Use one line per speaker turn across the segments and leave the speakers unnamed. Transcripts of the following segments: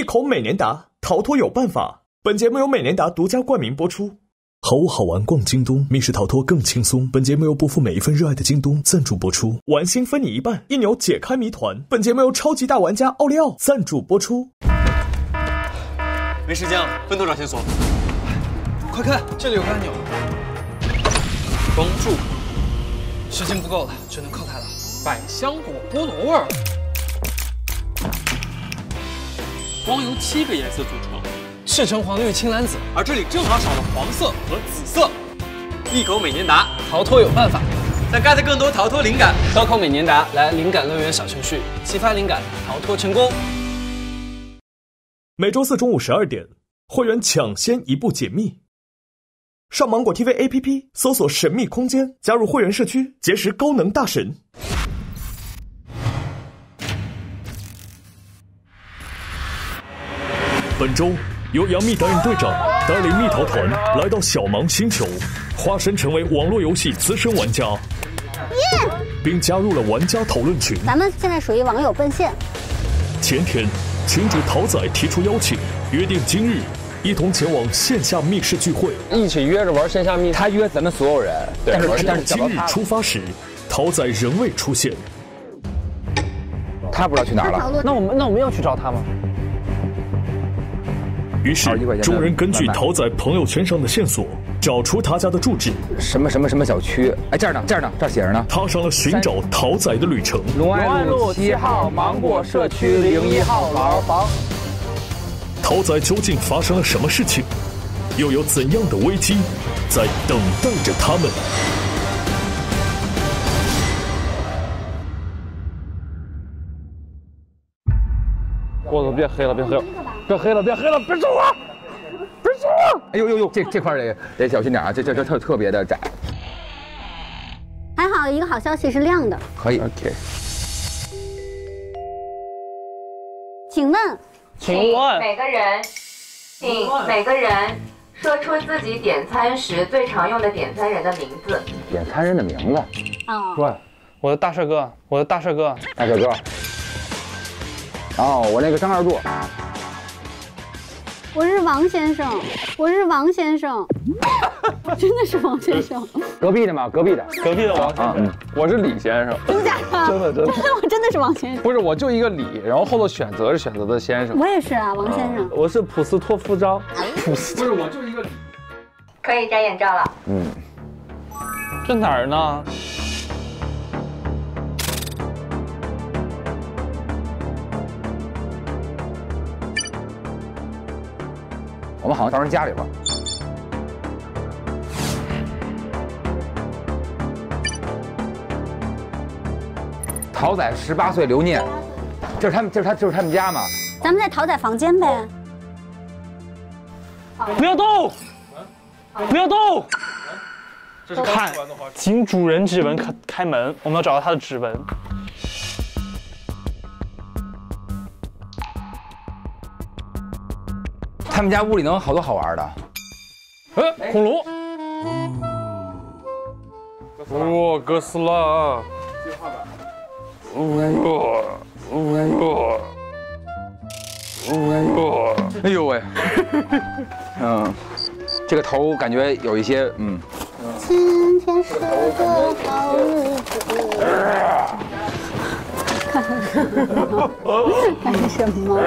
一口美年达，逃脱有办法。本节目由美年达独家冠名播出。好物好玩逛京东，密室逃脱更轻松。本节目由不负每一份热爱的京东赞助播出。玩心分你一半，一牛解开谜团。本节目由超级大玩家奥利奥赞助播出。
没时间了，分头找线索。
快看，这里有个按钮。
帮助。
时间不够了，只能靠它了。百香果菠萝味儿。光由七个颜色组成，赤橙黄绿青蓝紫，
而这里正好少了黄色和紫色。一口美年达，
逃脱有办法。
想 get 更多逃脱灵感，
高考美年达来灵感乐园小程序，激发灵感，逃脱成功。
每周四中午十二点，会员抢先一步解密。上芒果 TV APP 搜索“神秘空间”，加入会员社区，结识高能大神。本周由杨幂担任队长，带领蜜桃团来到小芒星球，化身成为网络游戏资深玩家，
耶！
并加入了玩家讨论群。
咱们现在属于网友奔现。
前天，群主桃仔提出邀请，约定今日一同前往线下密室聚会，
一起约着玩线下密。
他约咱们所有人，
但是但是今日出发时，桃仔仍未出现。
他不知道去哪儿了。
那我们那我们要去找他吗？
于是，众人根据桃仔朋友圈上的线索，找出他家的住址。
什么什么什么小区？哎，这儿呢，这儿呢，这儿写着呢。
踏上了寻找桃仔的旅程。
龙安路七号芒果社区零一号楼房。
桃仔究竟发生了什么事情？又有怎样的危机在等待着他们？
锅子别黑了，别黑了，别黑了，别黑了，别说我！别走啊！
哎呦呦呦，这这块得得小心点啊！这这这特特别的窄。
还好一个好消息是亮的。
可以。
OK。
请问，
请问
每个人，请每个人说出自己点餐时最常用的点餐人的名字。
点餐人的名字。
哦，
说，我的大帅哥，我的大帅哥，
大帅哥。哦，我那个张二柱。
我是王先生，我是王先生，真的是王先生。
隔壁的吗？隔壁的。
隔壁的王先生，我是李先生。
真的假的？
真的真的。
我真的是王先生。
不是，我就一个李，然后后头选择是选择的先生。
我也是啊，王先生。
我是普斯托夫张。
普斯不是，我就一个李。
可以摘眼罩了。
嗯。
这哪儿呢？
我们好像到人家里了。桃仔十八岁留念，这是他们，这是他，这是他们家吗？
咱们在桃仔房间呗。
不要动！不要动！看，请主人指纹开开门，我们要找到他的指纹。
他们家屋里能有好多好玩的。
哎，恐龙！哇，哥斯拉！哎呦，哎呦，
哎呦，哎呦喂！嗯，这个头感觉有一些嗯。
今天是个好日子。干什么？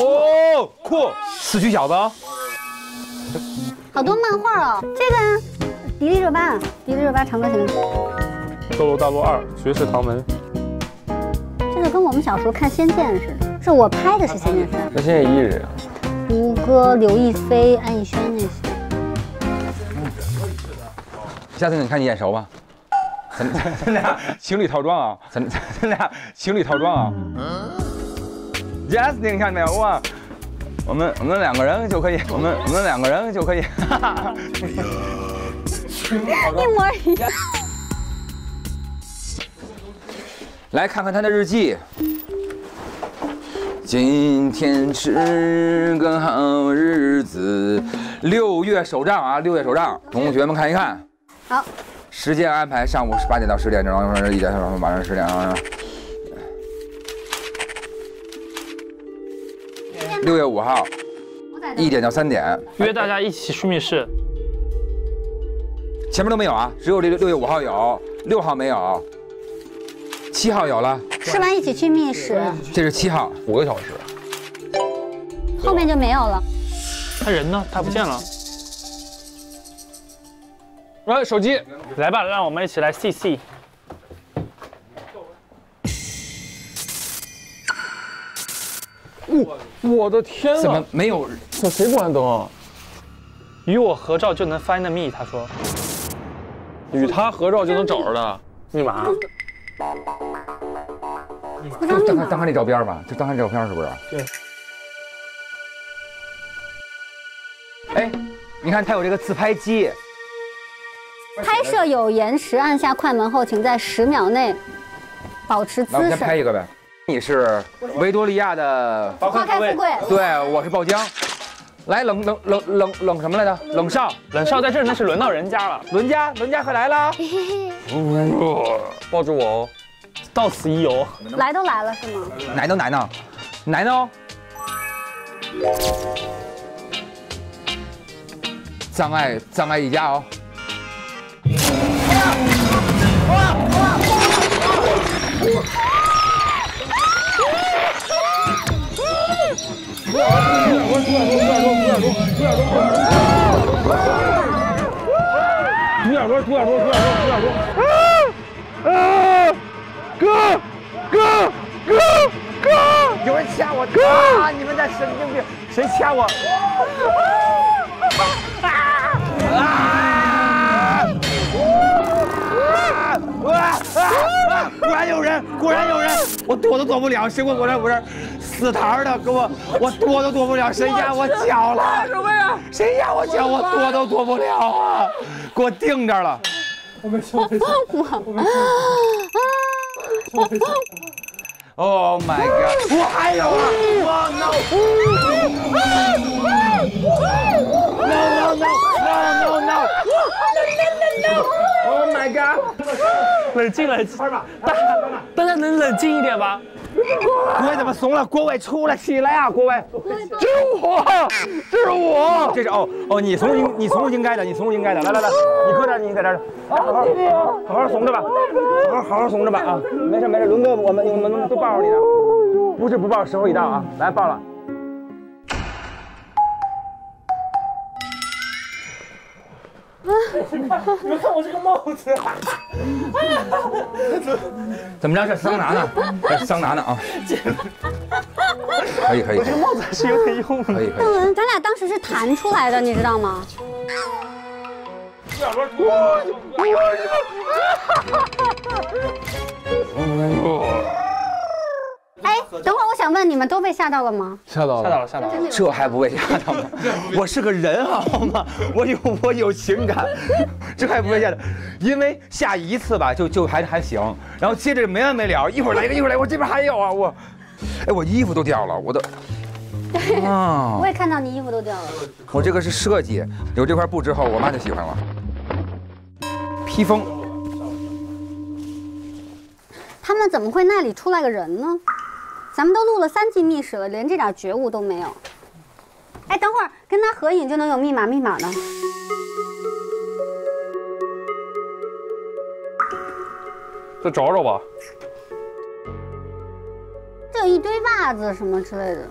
哦，酷！
四驱小子，
好多漫画哦。这个啊，迪丽热巴，迪丽热巴长歌行。
《斗罗大陆二》绝世唐门。
这个跟我们小时候看《仙剑》似的，是我拍的是《仙剑三》。
那现在一日。
胡歌、刘亦菲、安以轩那些。
下次你看你眼熟吧？咱咱俩情侣套装啊，咱咱俩情侣套装啊。Justin，你看没有哇？我们我们两个人就可以，我们我们两个人就可以。
哈哈一模一样。
来看看他的日记。今天是个好日子，六月手账啊，六月手账，同学们看一看。
好，
时间安排上午八点到十点，然后说一点到晚上十点，然后六月五号一点到三点，
约大家一起去密室。
前面都没有啊，只有六六月五号有，六号没有，七号有了，
吃完一起去密室，
这是七号，
五个小时。
后面就没有了。
他人呢？他不见了。
来，手机，
来吧，让我们一起来 CC。
我的天
怎么
啊！
没有？
这谁关灯啊？
与我合照就能 find me，他说。
与他合照就能找着的密码。
就当看当看这照片吧，就当看这照片是不是？
对。
哎，你看他有这个自拍机，
拍摄有延时，按下快门后，请在十秒内保持
来，我
姿
先拍
势。
一个呗。你是维多利亚的，
花开富贵，
对，我是爆浆。来，冷冷冷冷冷什么来着？冷少，
冷少在这儿，那是轮到人家了。
伦家，伦家快来了。
抱住我哦。
到此一游。
来都来了是吗？
来都来呢，来呢？障碍障碍一家哦。有人掐我！哥，你们在神经病？谁掐我？果然有人，果然有人，我躲都躲不了，谁给我果然我这死台的，给我我躲都躲不了，谁压我脚了？什么呀？谁压我脚？我躲都躲不了啊！给我定这儿了。Oh my god！我还有啊！我 no no no no no no Oh my god！
冷静冷静，大大家能冷静一点吗？
国伟怎么怂了？国伟出来起来啊！国伟，这是我，这是我，这是哦哦，你怂应你怂是应该的，你怂是应该的。来来来，你搁这儿，你在这儿，好好好好怂着吧，好好好好怂着吧啊！没事没事，伦哥，我们我们都抱着你呢，不是不抱，时候已到啊！来抱了。
你们看我这个帽子，
怎么着？这桑拿呢？这桑拿呢啊！可以可以，我
这个帽子还是有点用的。
可以可以。
嗯，咱俩当时是弹出来的，你知道吗？哎，等会儿我想问，你们都被吓到了吗？
吓到了。
吓到了，吓到了。
这还不被吓到吗？我是个人好吗？我有我有情感，这还不被吓到？因为吓一次吧，就就还还行，然后接着没完没了，一会儿来一个，一会儿来，我这边还有啊，我，哎，我衣服都掉了，我都，啊
我，也看到你衣服都掉了。
我这个是设计，有这块布之后，我妈就喜欢了。披风，
他们怎么会那里出来个人呢？咱们都录了三季密室了，连这点觉悟都没有。哎，等会儿跟他合影就能有密码，密码呢？
再找找吧。
这有一堆袜子什么之类的。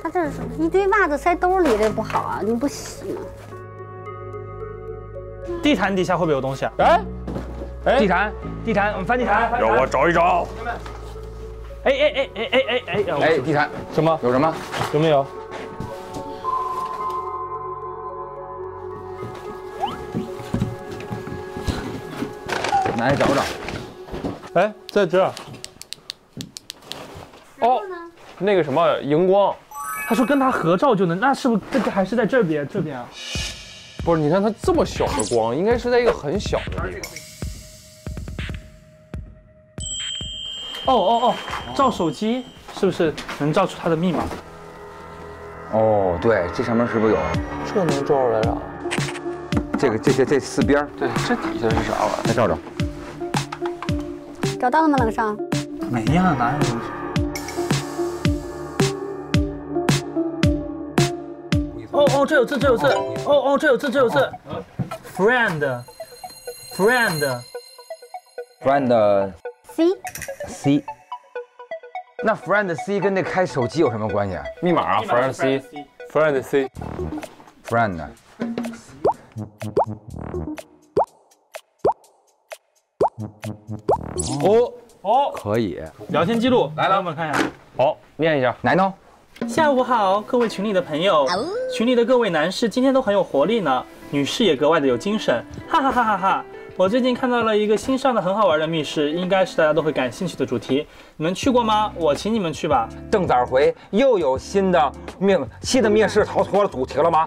他这是一堆袜子塞兜里，这不好啊！你不洗吗？
地毯底下会不会有东西啊？
哎，
地毯，地毯，我们翻地毯。
让我找一找。
哎哎哎哎哎哎哎！
哎，地毯
什么？
有什么？
有没有？
拿来找找。
哎，在这儿。哦，那个什么荧光，
他说跟他合照就能，那是不是这个还是在这边这边啊？
不是？你看它这么小的光，应该是在一个很小的地方。
哦哦哦，照手机是不是能照出它的密码？
哦，对，这上面是不是有？
这能照出来啥？
这个这些这四边儿，
对，这底下是啥玩意儿？
再照照。
找到了吗，冷少？
没呀，哪有东西？哦哦，这有字，这有字。哦哦，这有字，这有字。Friend，friend，
friend
C
C。那 friend C 跟那开手机有什么关系啊？
密码啊，friend C，friend
C，？friend
哦，
哦，
可以，
聊天记录。来了，我们看一下。
好，念一下。
来呢？
下午好，各位群里的朋友，群里的各位男士今天都很有活力呢，女士也格外的有精神，哈哈哈哈哈！我最近看到了一个新上的很好玩的密室，应该是大家都会感兴趣的主题。你们去过吗？我请你们去吧。
邓仔回又有新的命新的密室逃脱的主题了吗？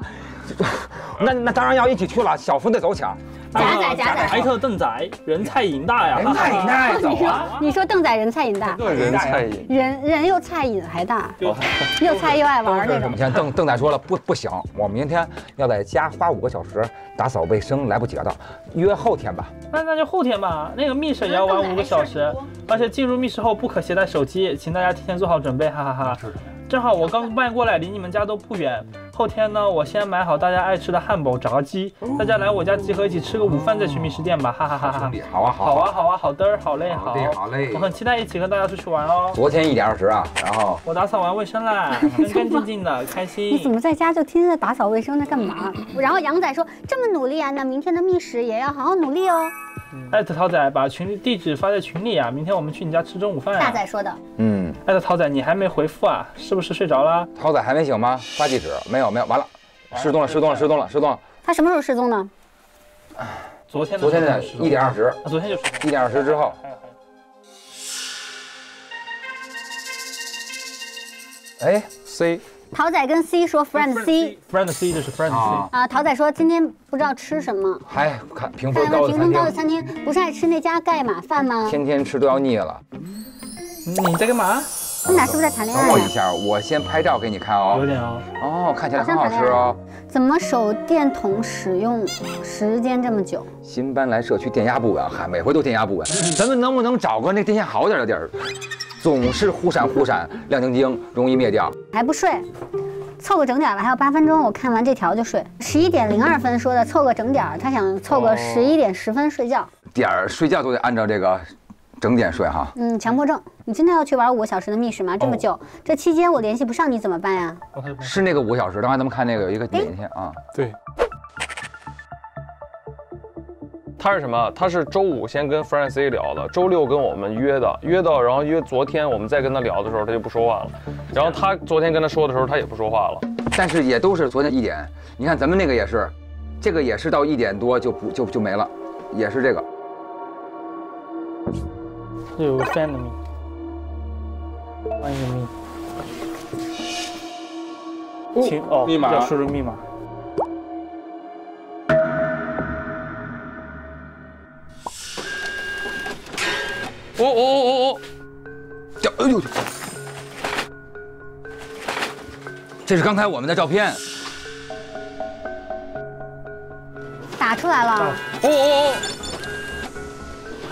那那当然要一起去了，小分队走起！
贾仔贾仔
艾特邓仔，人菜瘾大呀！
人菜瘾大
你说 你说邓仔人菜瘾大，
对人菜瘾，
人人又菜瘾还大，又菜又爱玩那种
你。看邓邓仔说了不不行，我明天要在家花五个小时打扫卫生，来不及了，约后天吧。
那那就后天吧。那个密室也要玩五个小时，而且进入密室后不可携带手机，请大家提前做好准备，哈哈哈正好我刚搬过来，离你们家都不远。后天呢，我先买好大家爱吃的汉堡、炸鸡，大家来我家集合一起吃个午饭，再去觅食店吧，哈哈哈哈。
好啊
好啊，好啊，好的儿，好嘞，好
好嘞好嘞
我很期待一起跟大家出去玩哦。
昨天一点二十啊，然后
我打扫完卫生啦，干干净净的，开心。
你怎么在家就天天在打扫卫生，在干嘛？然后杨仔说这么努力啊，那明天的觅食也要好好努力哦。
艾特涛仔把群里地址发在群里啊，明天我们去你家吃中午饭
大。仔说的，
嗯，
艾特涛仔，你还没回复啊？是不是睡着了？
涛仔还没醒吗？发地址没有没有，完了，失踪了失踪了失踪了失踪了。
他什么时候失踪的？
昨天
昨天的一点二十，
啊，昨天就失踪了。
一点二十之后，哎
，C，
桃仔跟 C 说 friend C
friend C 就是 friend
啊
C。
啊，桃仔说今天不知道吃什么，
还看评分高的餐
看评分高的，餐厅，不是爱吃那家盖码饭吗？
天天吃都要腻了。
你在干嘛？
他们俩是不是在谈恋爱啊？
我一下，我先拍照给你看哦
有
哦。
点哦。
哦，看起来很好吃哦。
怎么手电筒使用时间这么久？
新搬来社区电压不稳，嗨，每回都电压不稳。咱们能不能找个那电线好点的地儿？总是忽闪忽闪，亮晶晶，容易灭掉。
还不睡？凑个整点吧，还有八分钟，我看完这条就睡。十一点零二分说的凑个整点儿，他想凑个十一点十分睡觉。
点儿睡觉都得按照这个整点睡哈。
嗯，强迫症。你真的要去玩五个小时的密室吗？这么久，这期间我联系不上你怎么办呀？
是那个五个小时，刚才咱们看那个有一个点一天啊，
对。他是什么？他是周五先跟 Francis 聊的，周六跟我们约的，约到，然后约昨天我们再跟他聊的时候，他就不说话了。然后他昨天跟他说的时候，他也不说话了。
但是也都是昨天一点。你看咱们那个也是，这个也是到一点多就不就就没了，也是这个。
有 friend me，欢迎 me。请哦，
密码
要输入密码。
哦哦哦哦
掉，哎呦！这是刚才我们的照片，
打出来了，
哦哦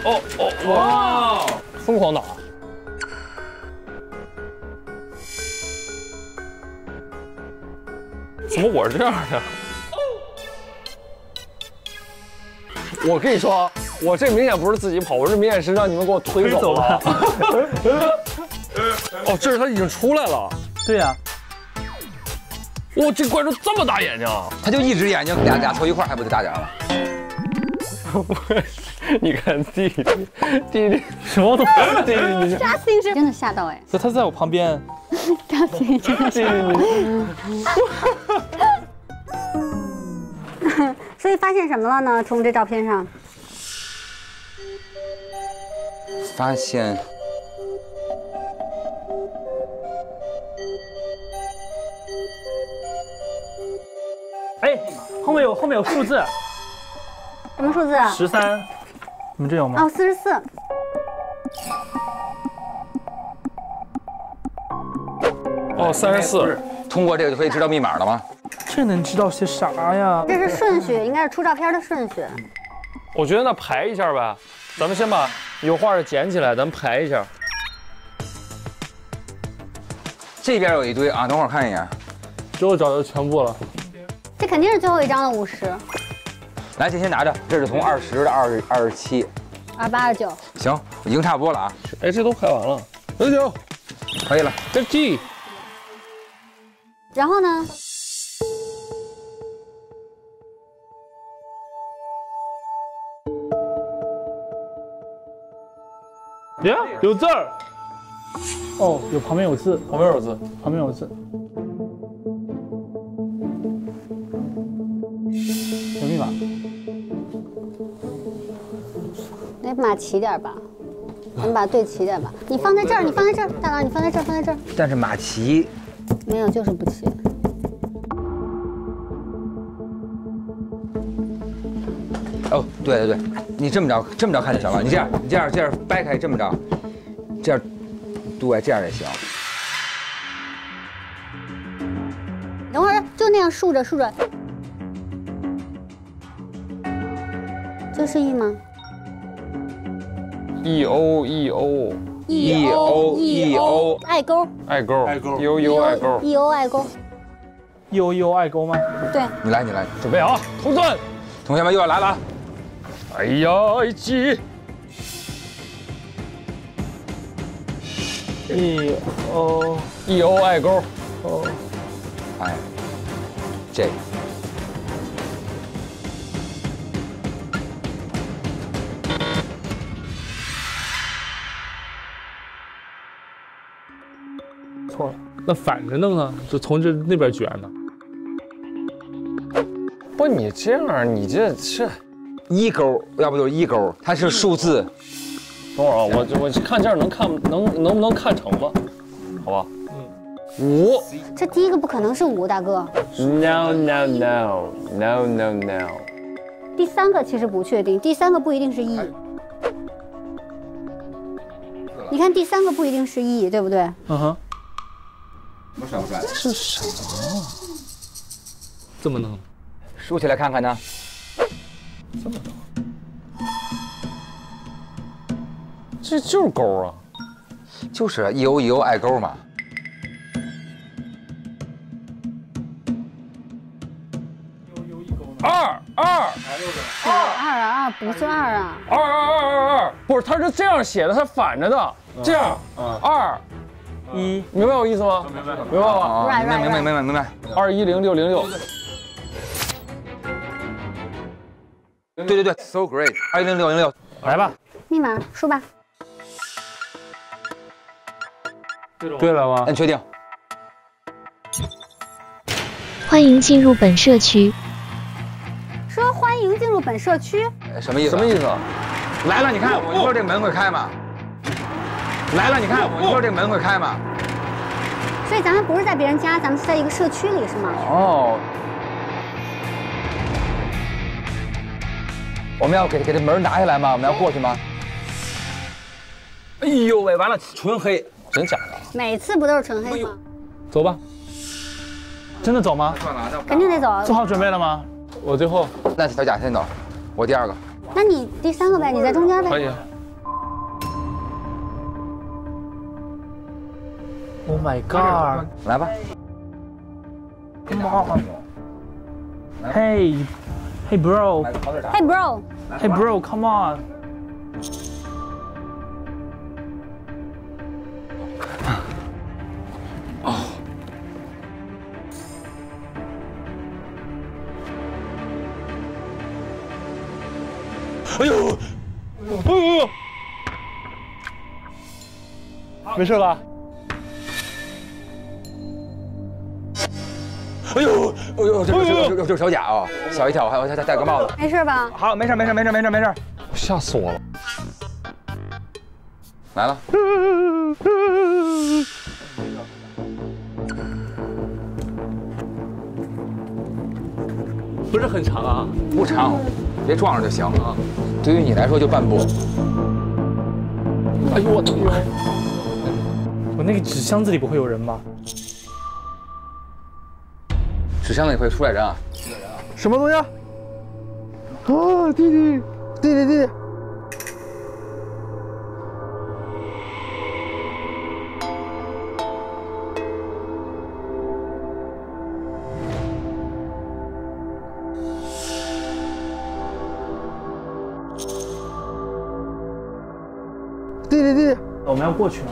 哦哦哦哇！疯狂打。怎么我是这样的？我跟你说，我这明显不是自己跑，我这明显是让你们给我推走了。哦，这是他已经出来了。
对呀、
哇，这怪兽这么大眼睛啊！
他就一只眼睛，俩俩凑一块还不得大点儿了？
你看弟弟，弟弟
什么都
弟弟，你看
扎心是真的吓到哎，
他在我旁边，
扎心真的
弟弟，你
所以发现什么了呢？从这照片上，
发现
哎，后面有后面有数字
什么数字？啊？
十三，你们这有吗？
哦，四十四。
哦，三十四，
通过这个就可以知道密码了吗？
这能知道些啥呀？
这是顺序，应该是出照片的顺序。
我觉得那排一下呗，咱们先把有画的捡起来，咱们排一下。
这边有一堆啊，等会儿看一眼。
最后找到全部了。
这肯定是最后一张了，五十、
来，这先拿着，这是从二十到二十二十七，
二八、二九。
行，已经差不多了啊，
哎，这都排完了。九九，
可以了。
这 G，
然后呢？
呀，有字儿。哦，有旁边有字，
旁边有字，
旁边有字。有密码。
那码齐点吧，咱们把它对齐点吧。你放在这儿，你放在这儿，大佬，你放在这儿，放在这儿。
但是马奇
没有，就是不齐。
哦，对对对，你这么着，这么着看就行了。你这样，你这样，这样掰开，这么着，这样，对，这样也行。
等会儿就那样竖着竖着，这是 E 吗
E O E O
E O E O
爱勾。
爱勾爱勾。U U 爱勾
，E O 爱勾，
悠悠爱勾吗？
对，
你来，你来，
准备好，投钻。
同学们又要来了。啊！
哎呀，一起
E O
E O 爱勾。
哦
哎，这
那反着弄啊？就从这那边卷呢？不，你这样，你这这，
一勾，要不就是一勾，它是数字。
等会儿啊，我这我看这样能看能能不能看成吧？好吧。五
这第一个不可能是五，大哥。
，no no no no no no，
第三个其实不确定，第三个不一定是 E。你看第三个不一定是 E，对不对？
嗯哼，
这么弄？
竖起来看看呢。
这么弄？这就是勾啊！
就是 E O E O 爱勾嘛。
二二
二啊二不是二啊，
二二二二二，不是，它是这样写的，它反着的，这样，二
一
明白我意思吗？明白，明白吧？
明白明白明白明白。
二一零六零六，
对对对，so great，二一零六零六。
来吧。
密码输吧。
对了吗？
那你确定？
欢迎进入本社区。
说欢迎进入本社区，
呃什么意思？
什么意思？啊？
来了，你看，我说这门会开吗？来了，你看，我说这门会开吗？
所以咱们不是在别人家，咱们是在一个社区里，是吗？
哦。我们要给给这门拿下来吗？我们要过去吗？哎呦喂，完了，纯黑。
真假的？
每次不都是纯黑吗？
走吧，
真的走吗？
肯定得走啊。
做好准备了吗？
我最后
那小贾先走，我第二个。
那你第三个呗，你在中间呗。
可以。
Oh my god！
来吧。
Come on！Hey，Hey bro，Hey
Hey
bro，bro，Come on！
哎呦，哎呦，没事吧？
哎呦，哎呦，这这这这小贾哦，吓一跳，我还我还戴个帽子。
没事吧？
好，没事没事没事没事没事。
吓死我了！
来了。
不是很长啊。
不长，别撞上就行啊。对于你来说就半步。
哎呦我的妈！
我那个纸箱子里不会有人吧？
纸箱子里会出来人啊！
什么东西？啊，弟弟，弟弟，弟弟。弟弟，弟弟，
我们要过去了。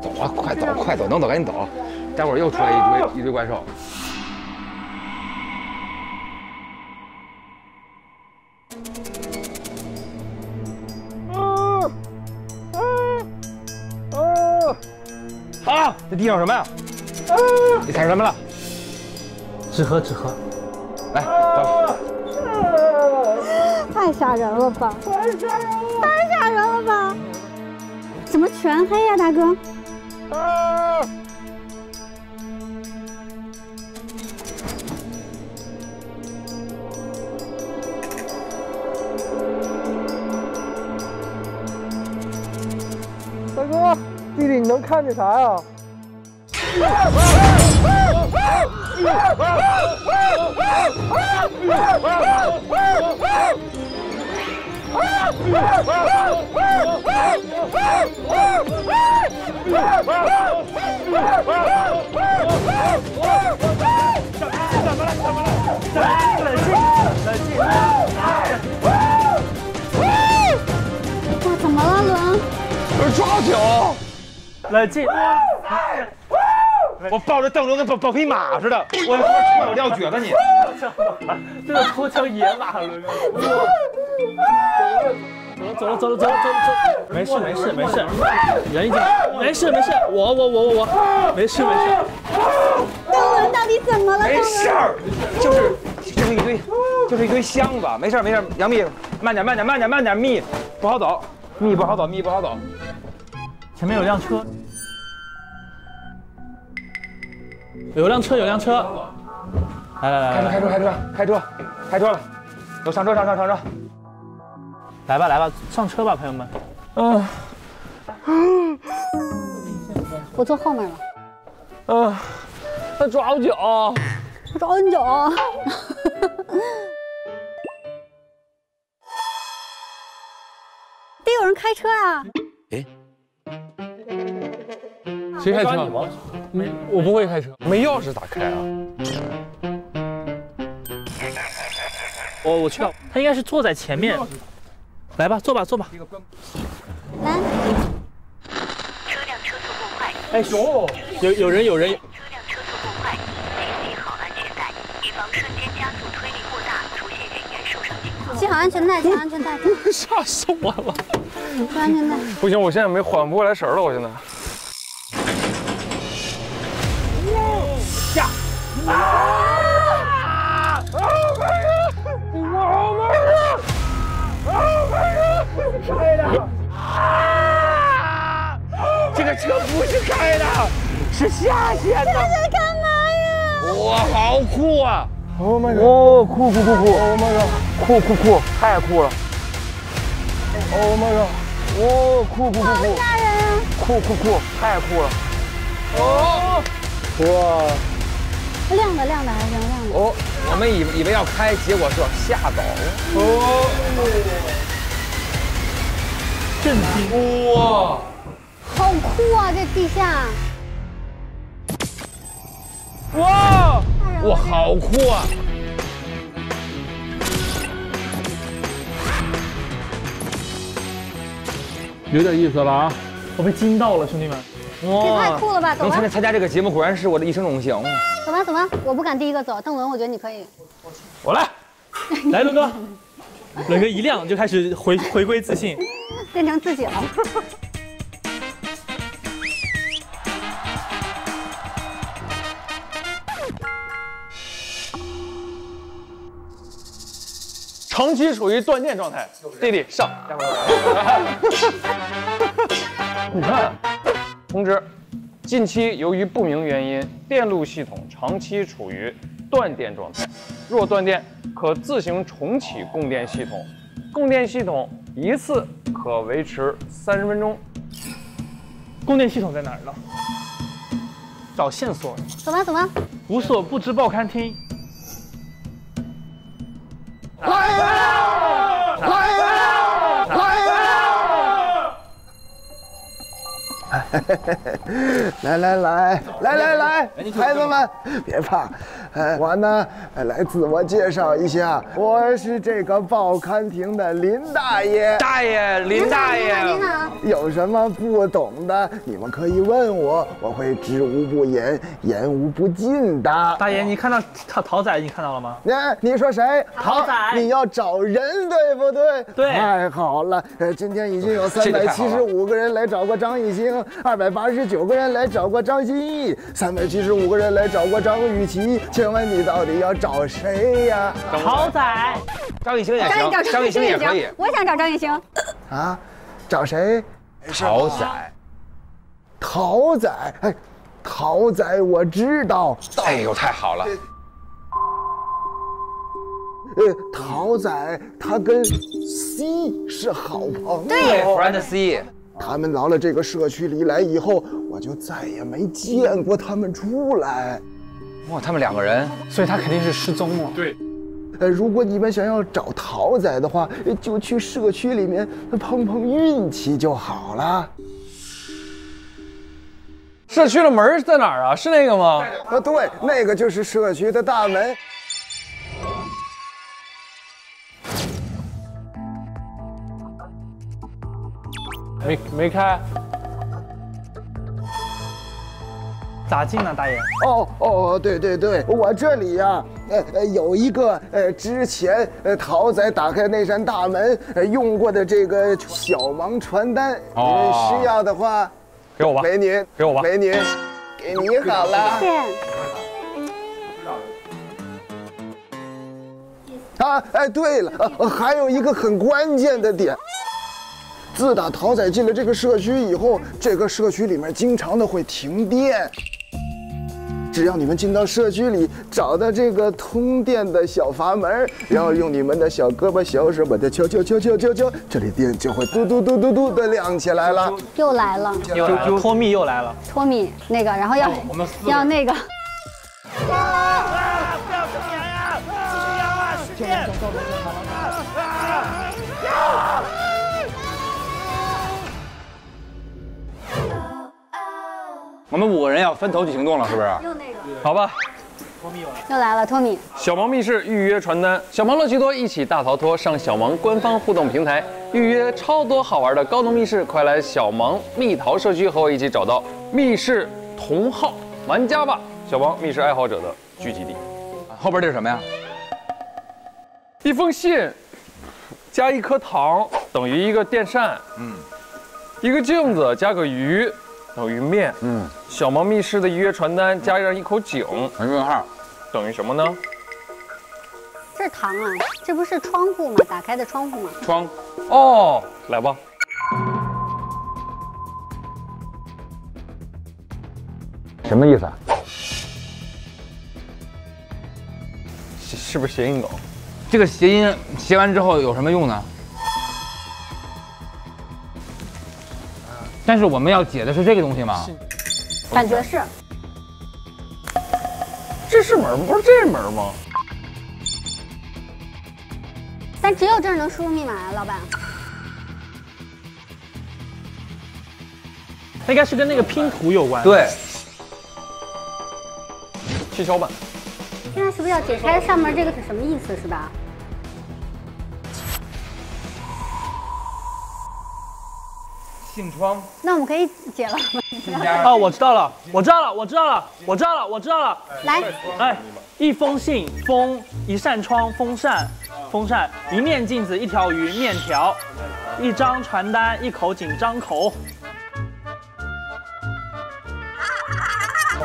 走啊，快走，快走，能走赶紧走，待会儿又出来一堆一堆怪兽。这地上什么呀？你踩着什么了？
纸盒，纸盒。
来，走。
太吓人了吧！太吓人了！太吓人了吧！怎么全黑呀，大哥？啊！
大哥，弟弟，你能看见啥呀？
哇，怎么了，伦？
抓紧！
冷静！
我抱着邓伦跟抱抱匹马似的，我要吃我撂蹶子你！
这个脱缰野马伦走了走了走了走了走了，没事没事没事，忍一忍没事没事，我我我我我，没事没事。
邓伦到底怎么了？
没事儿，就是就是一堆就是一堆箱子，没事没事。杨幂，慢点慢点慢点慢点，幂不好走，幂不好走，幂不好走。
前面有辆车，有辆车有辆车，来来来，
开车开车开车开车开车了，都上车上车上车，
来吧来吧，上车吧朋友们。
嗯，
我坐后面了。
嗯，他抓我脚，
我抓你脚。得有人开车呀！
谁开车？没，我不会开车，没钥匙咋开啊？
我我去了，他应该是坐在前面。来吧，坐吧坐吧。
来。
车辆车速过快。
哎呦，有有人有人。
车辆车速过快，请系好安全带，以防瞬间加速推力过大，出现人员受伤情况。
系好安全带，系好安全带。
吓死我了！
系安全带。
不行，我现在没缓不过来神了，我现在。
车不是开的，是下线的。
他在干嘛呀？
哇，好酷啊
！Oh my god！
哦，酷酷酷酷
！Oh my god！
酷酷酷，太酷了
！Oh my god！
哦，酷酷酷酷！
好吓人啊！
酷酷酷，太酷了！
哦！哇！
亮的亮的还是亮亮的。
哦，我们以以为要开，结果是吓走了。
哦，
震惊！
哇，
好酷啊，这地下。
哇，哇，好酷啊！
有点意思了啊！
我被惊到了，兄弟们。
哇这太酷了吧！
能参加参加这个节目，果然是我的一生荣幸。
走吧走吧，我不敢第一个走，邓伦，我觉得你可以。
我来，来伦哥，伦哥一亮就开始回回归自信，
变成自己了。
长期处于断电状态，弟弟上。你看，通知，近期由于不明原因，电路系统长期处于断电状态。若断电，可自行重启供电系统，供电系统一次可维持三十分钟。
供电系统在哪儿呢？找线索。
走吧走吧，
无所不知报刊厅。
来呀！来呀！来呀！来来来来来来，孩子们别怕，我呢来自我介绍一下，我是这个报刊亭的林大爷。
大爷，林大爷，
您好，
有什么不懂的，你们可以问我，我会知无不言，言无不尽的。
大爷，你看到桃桃仔，你看到了吗？
你你说谁？
桃仔
你要找人对不对？
对
太好了，呃，今天已经有 三百七十五个人来找过张艺兴，二百八十九个人来找过张歆艺，三百七十五个人来找过张雨绮，请问你到底要找谁呀？
桃仔，
张艺兴也行，张艺兴
张艺兴
也可以。
我想找张艺兴。
啊，找谁？
桃仔，
桃仔，哎，桃仔我知道，
哎呦，太好了！
呃，桃仔他跟 C 是好朋友。
对，Friend C，
他们到了这个社区里来以后，我就再也没见过他们出来。
哇，他们两个人，
所以他肯定是失踪了。
对，
呃，如果你们想要找桃仔的话，呃就去社区里面碰碰运气就好了。
社区的门在哪儿啊？是那个吗？
啊，对，那个就是社区的大门。
没没开。
咋进呢，大爷？
哦哦，对对对，我这里呀、呃呃，有一个呃之前呃桃仔打开那扇大门呃用过的这个小盲传单，你们需要的话，
给我吧，
美女，
给我吧
美女，给你好了。
谢。
啊，哎，对了，呃，还有一个很关键的点。自打桃仔进了这个社区以后，这个社区里面经常的会停电。只要你们进到社区里，找到这个通电的小阀门，然后用你们的小胳膊小手把它敲敲敲敲敲敲，这里电就会嘟嘟嘟嘟嘟的亮起来了。
又来了，
又来了，托米又来了。
托米那个，然后要要那个，
我们五个人要分头去行动了，是不是？
又那个，
好吧。
又来了，托米。
小萌密室预约传单，小萌乐趣多，一起大逃脱。上小萌官方互动平台预约超多好玩的高能密室，快来小萌蜜桃社区和我一起找到密室同号玩家吧！小萌密室爱好者的聚集地。
后边这是什么呀？
一封信加一颗糖等于一个电扇，嗯，一个镜子加个鱼等于面，
嗯，
小猫密室的预约传单加上一口井
很问号。
等于什么呢？
这是糖啊，这不是窗户吗？打开的窗户吗？
窗，
哦，来吧。
什么意思啊？
是是不是谐音梗？
这个谐音谐完之后有什么用呢？但是我们要解的是这个东西吗？
感觉是。
这是门，不是这门吗？
但只有这儿能输入密码呀，老板。
应该是跟那个拼图有关。
对，
七巧板。
现在是不是要解开上面这个是什么意思，是吧？
信窗。
那我们可以解了。
哦，我知道了，我知道了，我知道了，我知道了，我知道了。
来，
哎，一封信，风；一扇窗，风扇；风扇；一面镜子，一条鱼，面条；一张传单，一口井，张口。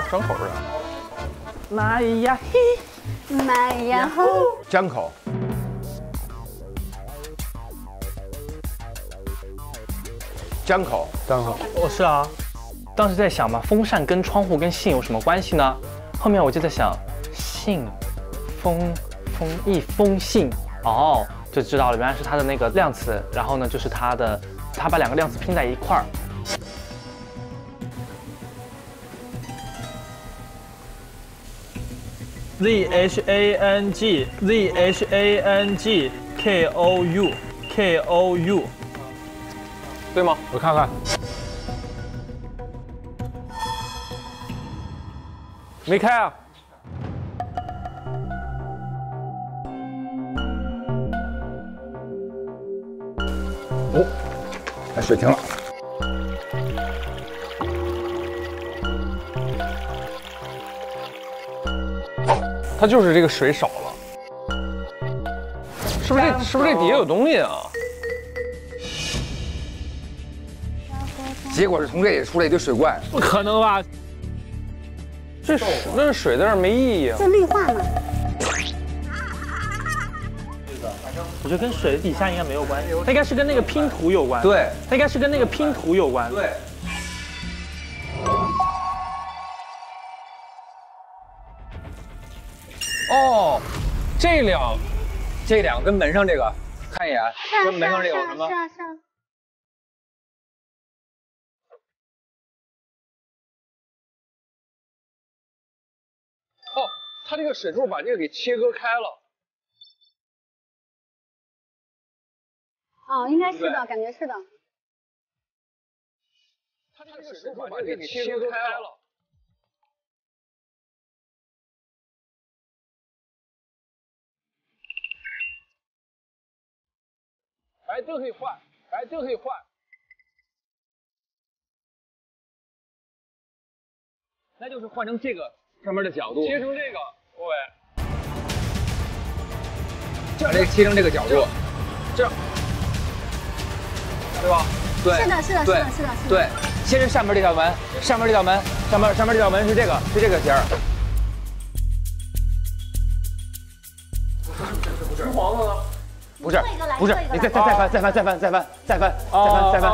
张口是啥？
妈呀嘿，
妈呀吼！
张口。张口，
江口。
我是啊，当时在想嘛，风扇跟窗户跟信有什么关系呢？后面我就在想，信，封，封一封信，哦，就知道了，原来是它的那个量词，然后呢就是它的，它把两个量词拼在一块儿。
Z H A N G Z H A N G K O U K O U，
对吗？
我看看，没开啊。哦，哎，水停了。
它就是这个水少了，是不是这是不是这底下有东西啊？
结果是从这里出来一堆水怪，
不可能吧？
这水那是水在这没意义啊。
就绿化嘛。
我觉得跟水底下应该没有关系，它应该是跟那个拼图有关。
对，
它应该是跟那个拼图有关。
对。哦，这两，这两跟门上这个，看一眼，跟门上这个有什么？
是啊是啊。
它这个水柱把这个给切割开了。
哦，应该是的，感觉是的。
它这个水柱把这个给切割开了。哎，这个可以换，哎，这个可以换。
那就是换成这个上面的角度，
切成这个，各位，
把这个切成这个角度，
这样，对吧？
对，
是的，是的，是的，是的，是的。
对，先是上面这道门，上面这道门，上面上面这道门是这个，是这个形儿。
红黄的呢？
不是，不是，你再再再翻，再翻，再翻，再翻，再翻，再翻，再翻。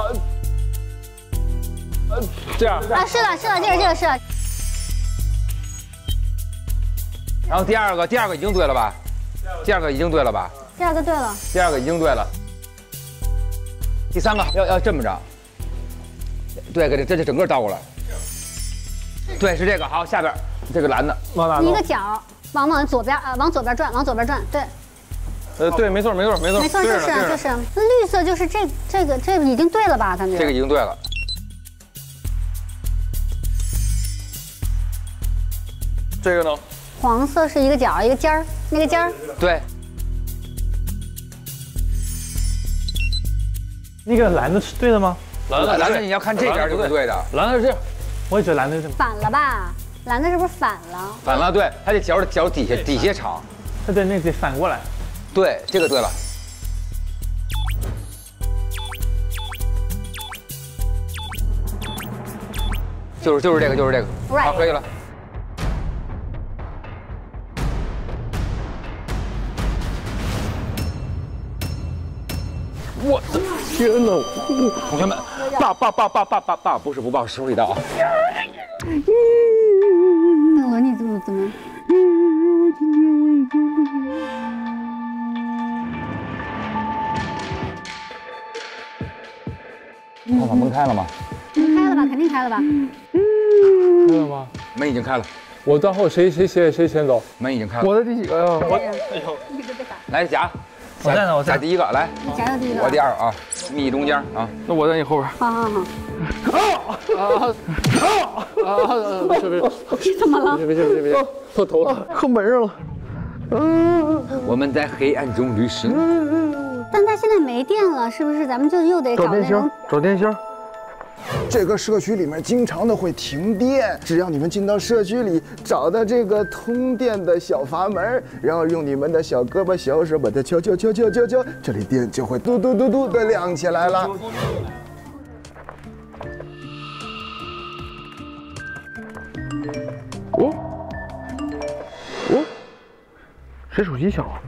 呃，这样。
啊，是的，是的，这个这个是
然后第二个，第二个已经对了吧？第二个已经对了吧？
第二个对了。
第二个已经对了。第三个要要这么着。对，给这这就整个倒过来。对，是这个。好，下边这个蓝的
往哪
一个角往往左边呃，往左边转，往左边转，对。
呃，对，没错，没错，没错，
没错，就是就是，绿色就是这这个这个已经对了吧？感觉
这个已经对了。
这个呢？
黄色是一个角一个尖儿，那个尖儿。
对。
那个蓝的是对的吗？
蓝的，
蓝的你要看这边就是对的。
蓝的是这样，我也觉得蓝的是。
反了吧？蓝的是不是反了？
反了，对，它这脚的角底下底下长。
它对，那得反过来。
对，这个对了。就是就是这个就是这个，好，可以了。
我的天哪！
同学们，爸爸爸爸爸爸爸不是不报，时候已到啊！
大鹅，你怎么怎么？
帮把门开了吗？
开了吧，肯定开了吧。
开了吗？
门已经开了。
我断后谁谁先谁先走？
门已经开了。
我的第几个呀？我
哎呦，
来夹，
我在呢，我在
第一个来。
你夹到第一个。
我第二啊，你中间啊。
那我在你后边。
好好好。
啊啊啊！别别你！
怎么了？
别别别别别！我头了，磕门上了。
我们在黑暗中旅行。
但它现在没电了，是不是？咱们就又得找那种
找电箱。
这个社区里面经常的会停电，只要你们进到社区里，找到这个通电的小阀门，然后用你们的小胳膊小手把它敲敲敲敲敲敲，这里电就会嘟嘟嘟嘟的亮起来了。
哦哦，谁手机响了？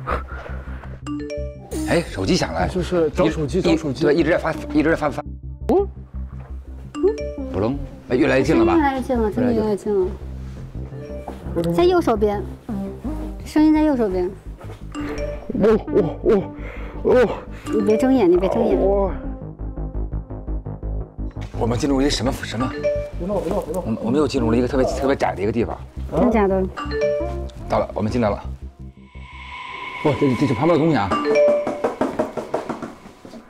哎，手机响了，
就是找手机，找手机，
对，一直在发，一直在发发。哦，不楞，哎，越来越近了吧？
越来越近了，真的越来越近了。在右手边，声音在右手边。
哦哦哦哦！
你别睁眼，你别睁眼。
我们进入一个什么什么？
别闹别闹别闹！
我们我们又进入了一个特别特别窄的一个地方。
真的假的？
到了，我们进来了。哇，这这是旁边有东西啊。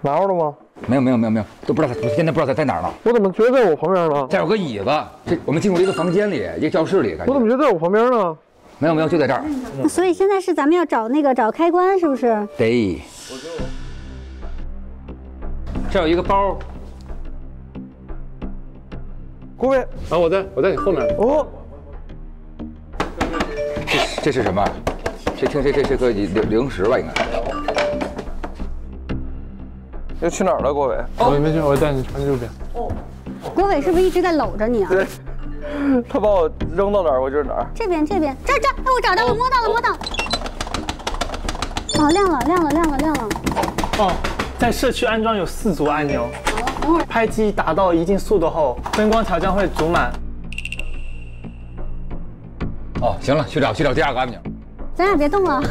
拿着了吗？
没有没有没有没有，都不知道他，我现在不知道他在哪儿呢。
我怎么觉得在我旁边呢？
这有个椅子，这我们进入了一个房间里，一个教室里，感觉
我怎么觉得在我旁边呢？
没有没有，就在这儿。
那所以现在是咱们要找那个找开关，是不是？
对。这有一个包，
郭伟，啊，我在我在你后面。哦，
这这是什么？这这这这是个零零食吧？应该。
又去哪儿了，郭伟？我没去，我带你穿右边。
哦郭伟是不是一直在搂着你啊？
对，他把我扔到哪儿，我就是哪儿。
这边这边这儿这儿，哎，我找到了，摸到了摸到了。哦，亮了亮了亮了亮了。
哦，在社区安装有四组按钮，拍机达到一定速度后，灯光条将会组满。
哦，行了，去找去找第二个按钮。
咱俩别动了，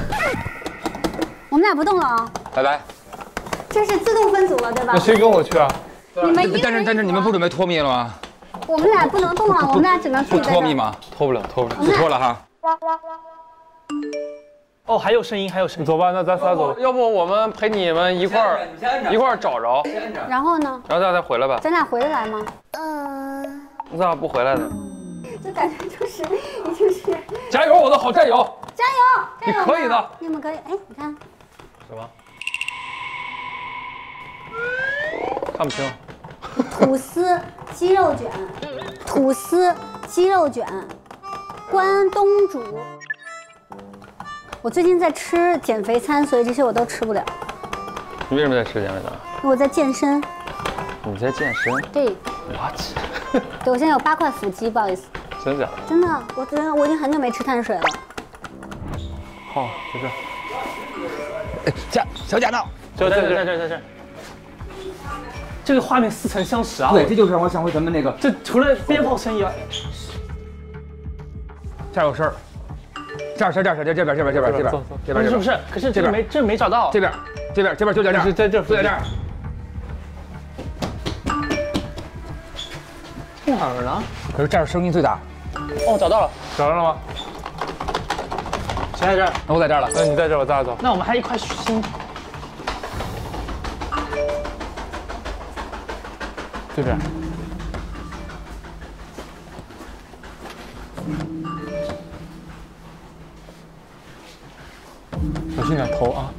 我们俩不动了啊。
拜拜。
这是自动分组了，对吧
那？谁跟我去啊？
你们一
但是但是你们不准备脱密了吗？
我们俩不能动了，我们俩只能自
不
己在这儿。
脱密吗？
脱不了，脱不了。
不脱了哈。
哦，还有声音，还有声音。
走吧，那咱仨走。要不我们陪你们一块儿一块儿找着，
然后呢？
然后咱再回来吧。
咱俩回得来吗？嗯，
你咋不回来呢？
就感觉就是已经是
加油，我的好战友！
加油，加油！
你可以的，
你们可以。哎，你看，
什么？看不清。
吐司鸡肉卷，吐司鸡肉卷，关东煮。我最近在吃减肥餐，所以这些我都吃不了。
你为什么在吃减肥餐？
因为我在健身。
你在健身
对
，？What？
对我现在有八块腹肌，不好意思，
真的假的？
真的，我真的我已经很久没吃碳水了。
好，就这。
哎，假小贾闹。
就在这在这在这。这个画面似曾相识啊！
对，这就是让我想回咱们那个。
这除了鞭炮声以外，
这儿有事儿。这儿这儿这儿这儿这边这边这边这边这边
不是不是，可是这边没这没找到。
这边这边这边就在这儿，
在这
就在这儿。
哪儿呢？
可是这儿声音最大。
哦，找到了，
找到了吗？
谁在这儿？
那我在这儿了。
那你在这儿，我在这儿走。
那我们还一块心。
这边。小心点头啊！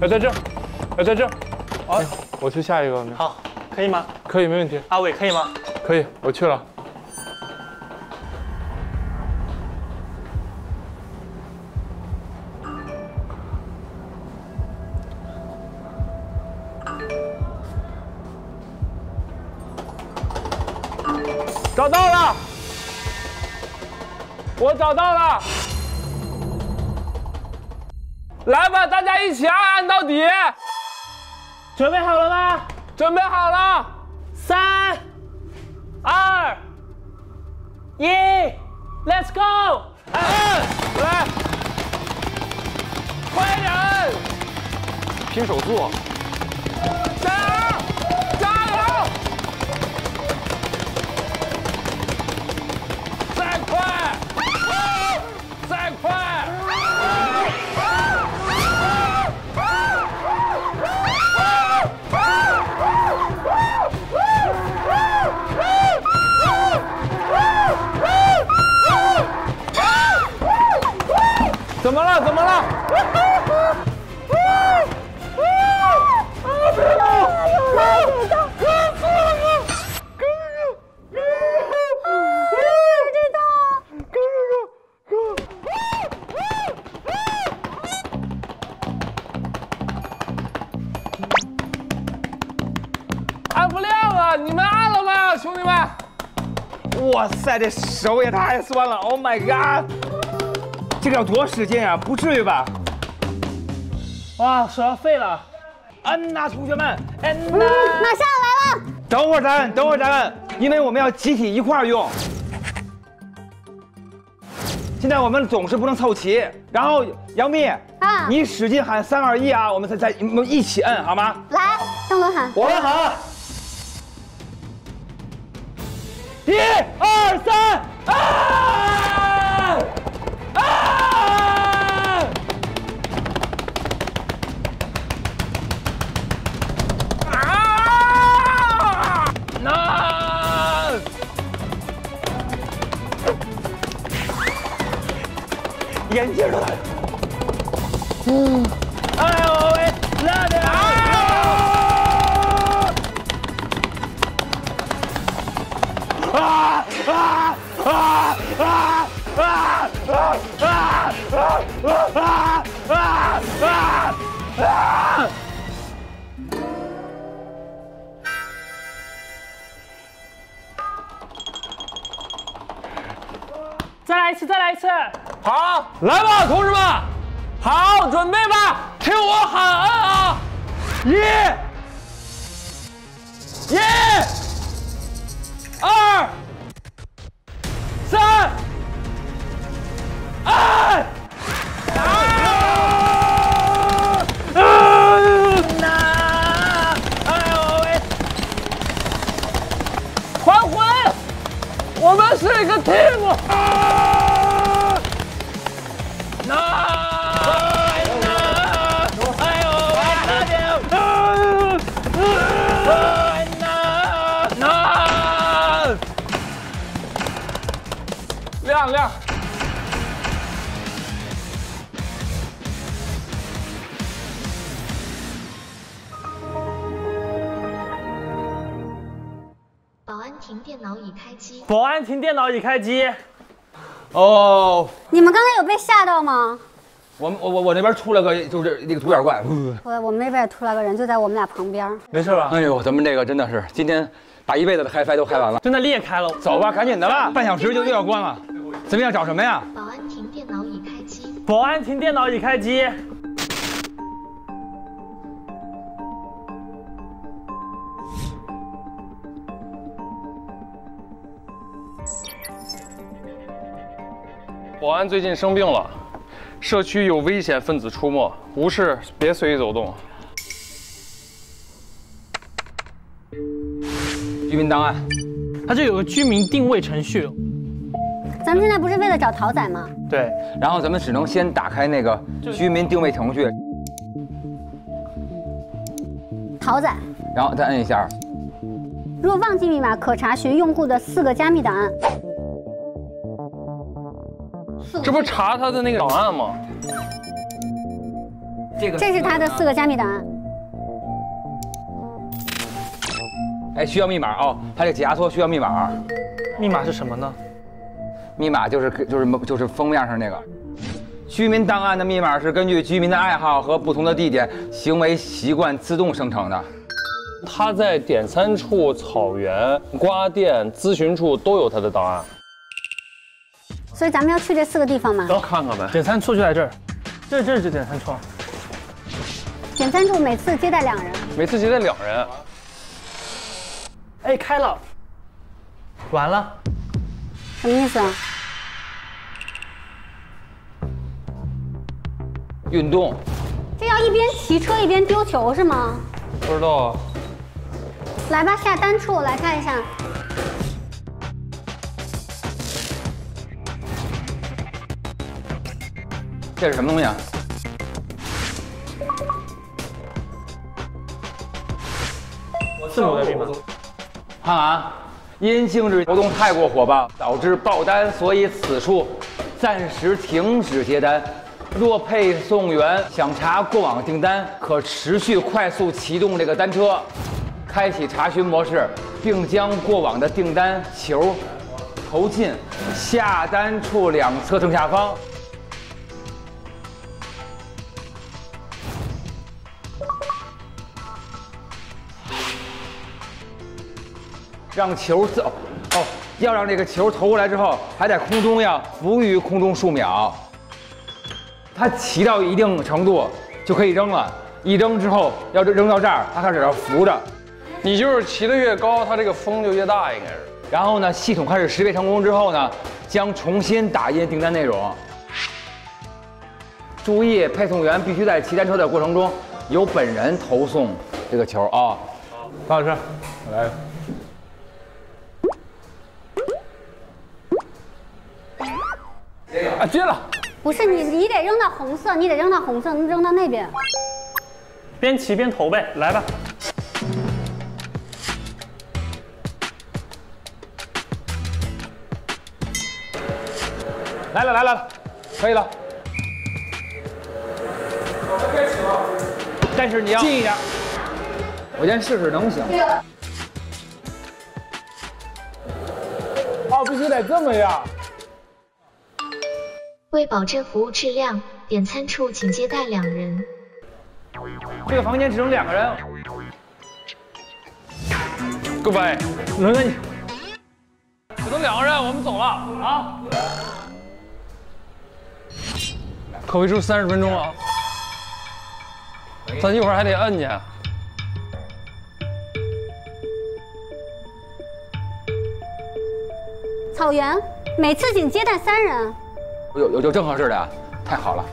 哎，在这儿，哎，在这儿。啊，我去下一个。
好，可以吗？
可以，没问题。
阿伟可以吗？
可以，我去了。找到了，我找到了。来吧，大家一起按按到底。
准备好了吗？
准备好了。
三、二、一，Let's go！
按，来，快点，拼手速，
哇塞，这手也太酸了！Oh my god！这个要多使劲啊？不至于吧？
哇，手要废了！
摁呐，同学们，摁呐！
马上来了，
等会儿咱摁，等会儿咱摁，因为我们要集体一块儿用。现在我们总是不能凑齐。然后杨幂
啊
你使劲喊三二一啊，我们再再我们一起摁好吗？
来，邓伦喊。
我
们喊，
一
Yeah! 开机。
哦，
你们刚才有被吓到吗？
我我我我那边出来个就是那个独眼怪，
我我们那边也出来个人，就在我们俩旁边。
没事吧？
哎呦，咱们这个真的是今天把一辈子的嗨翻都嗨完了，
真的裂开了。
走吧，赶紧的吧，半小时就又要关了。怎么样，找什么呀？
保安亭电脑已开机。
保安亭电脑已开机。
保安最近生病了，社区有危险分子出没，无事别随意走动。
居民档案，
它这有个居民定位程序。
咱们现在不是为了找桃仔吗？
对，
然后咱们只能先打开那个居民定位程序，
桃仔，
然后再摁一下。
若忘记密码，可查询用户的四个加密档案。
这不查他的那个档案吗？
这个
这是他的四个加密档案。
哎，需要密码哦，他这解压缩需要密码。
密码是什么呢？
密码就是就是就是封面上那个。居民档案的密码是根据居民的爱好和不同的地点、行为习惯自动生成的。
他在点餐处、草原、瓜店、咨询处都有他的档案。
所以咱们要去这四个地方吗？
走，看看呗。
点餐处就在这儿，这这是点餐处。
点餐处每次接待两人。
每次接待两人。
哎，开了。完了。
什么意思啊？
运动。
这要一边骑车一边丢球是吗？
不知道啊。
来吧，下单处来看一下。
这是什么东西啊？
字母的密码。
看啊，因近日活动太过火爆，导致爆单，所以此处暂时停止接单。若配送员想查过往订单，可持续快速启动这个单车，开启查询模式，并将过往的订单球投进下单处两侧正下方。让球走哦哦，要让这个球投过来之后，还在空中要浮于空中数秒。它骑到一定程度就可以扔了，一扔之后要扔到这儿，它开始要浮着。
你就是骑得越高，它这个风就越大，应该是。
然后呢，系统开始识别成功之后呢，将重新打印订单内容。注意，配送员必须在骑单车的过程中由本人投送这个球啊。
高老师，
啊，接了。
不是你，你得扔到红色，你得扔到红色，你扔到那边。
边骑边投呗，来吧。
来了来了来了，可以了。但是你要近一点。我先试试能不行。
哦，必须得这么样。
为保证服务质量，点餐处请接待两人。
这个房间只能两个人。
各位，轮到你。只能两个人，我们走了啊。可维持三十分钟啊，咱一会儿还得摁去。
草原，每次仅接待三人。
有有有正合适的，太好了。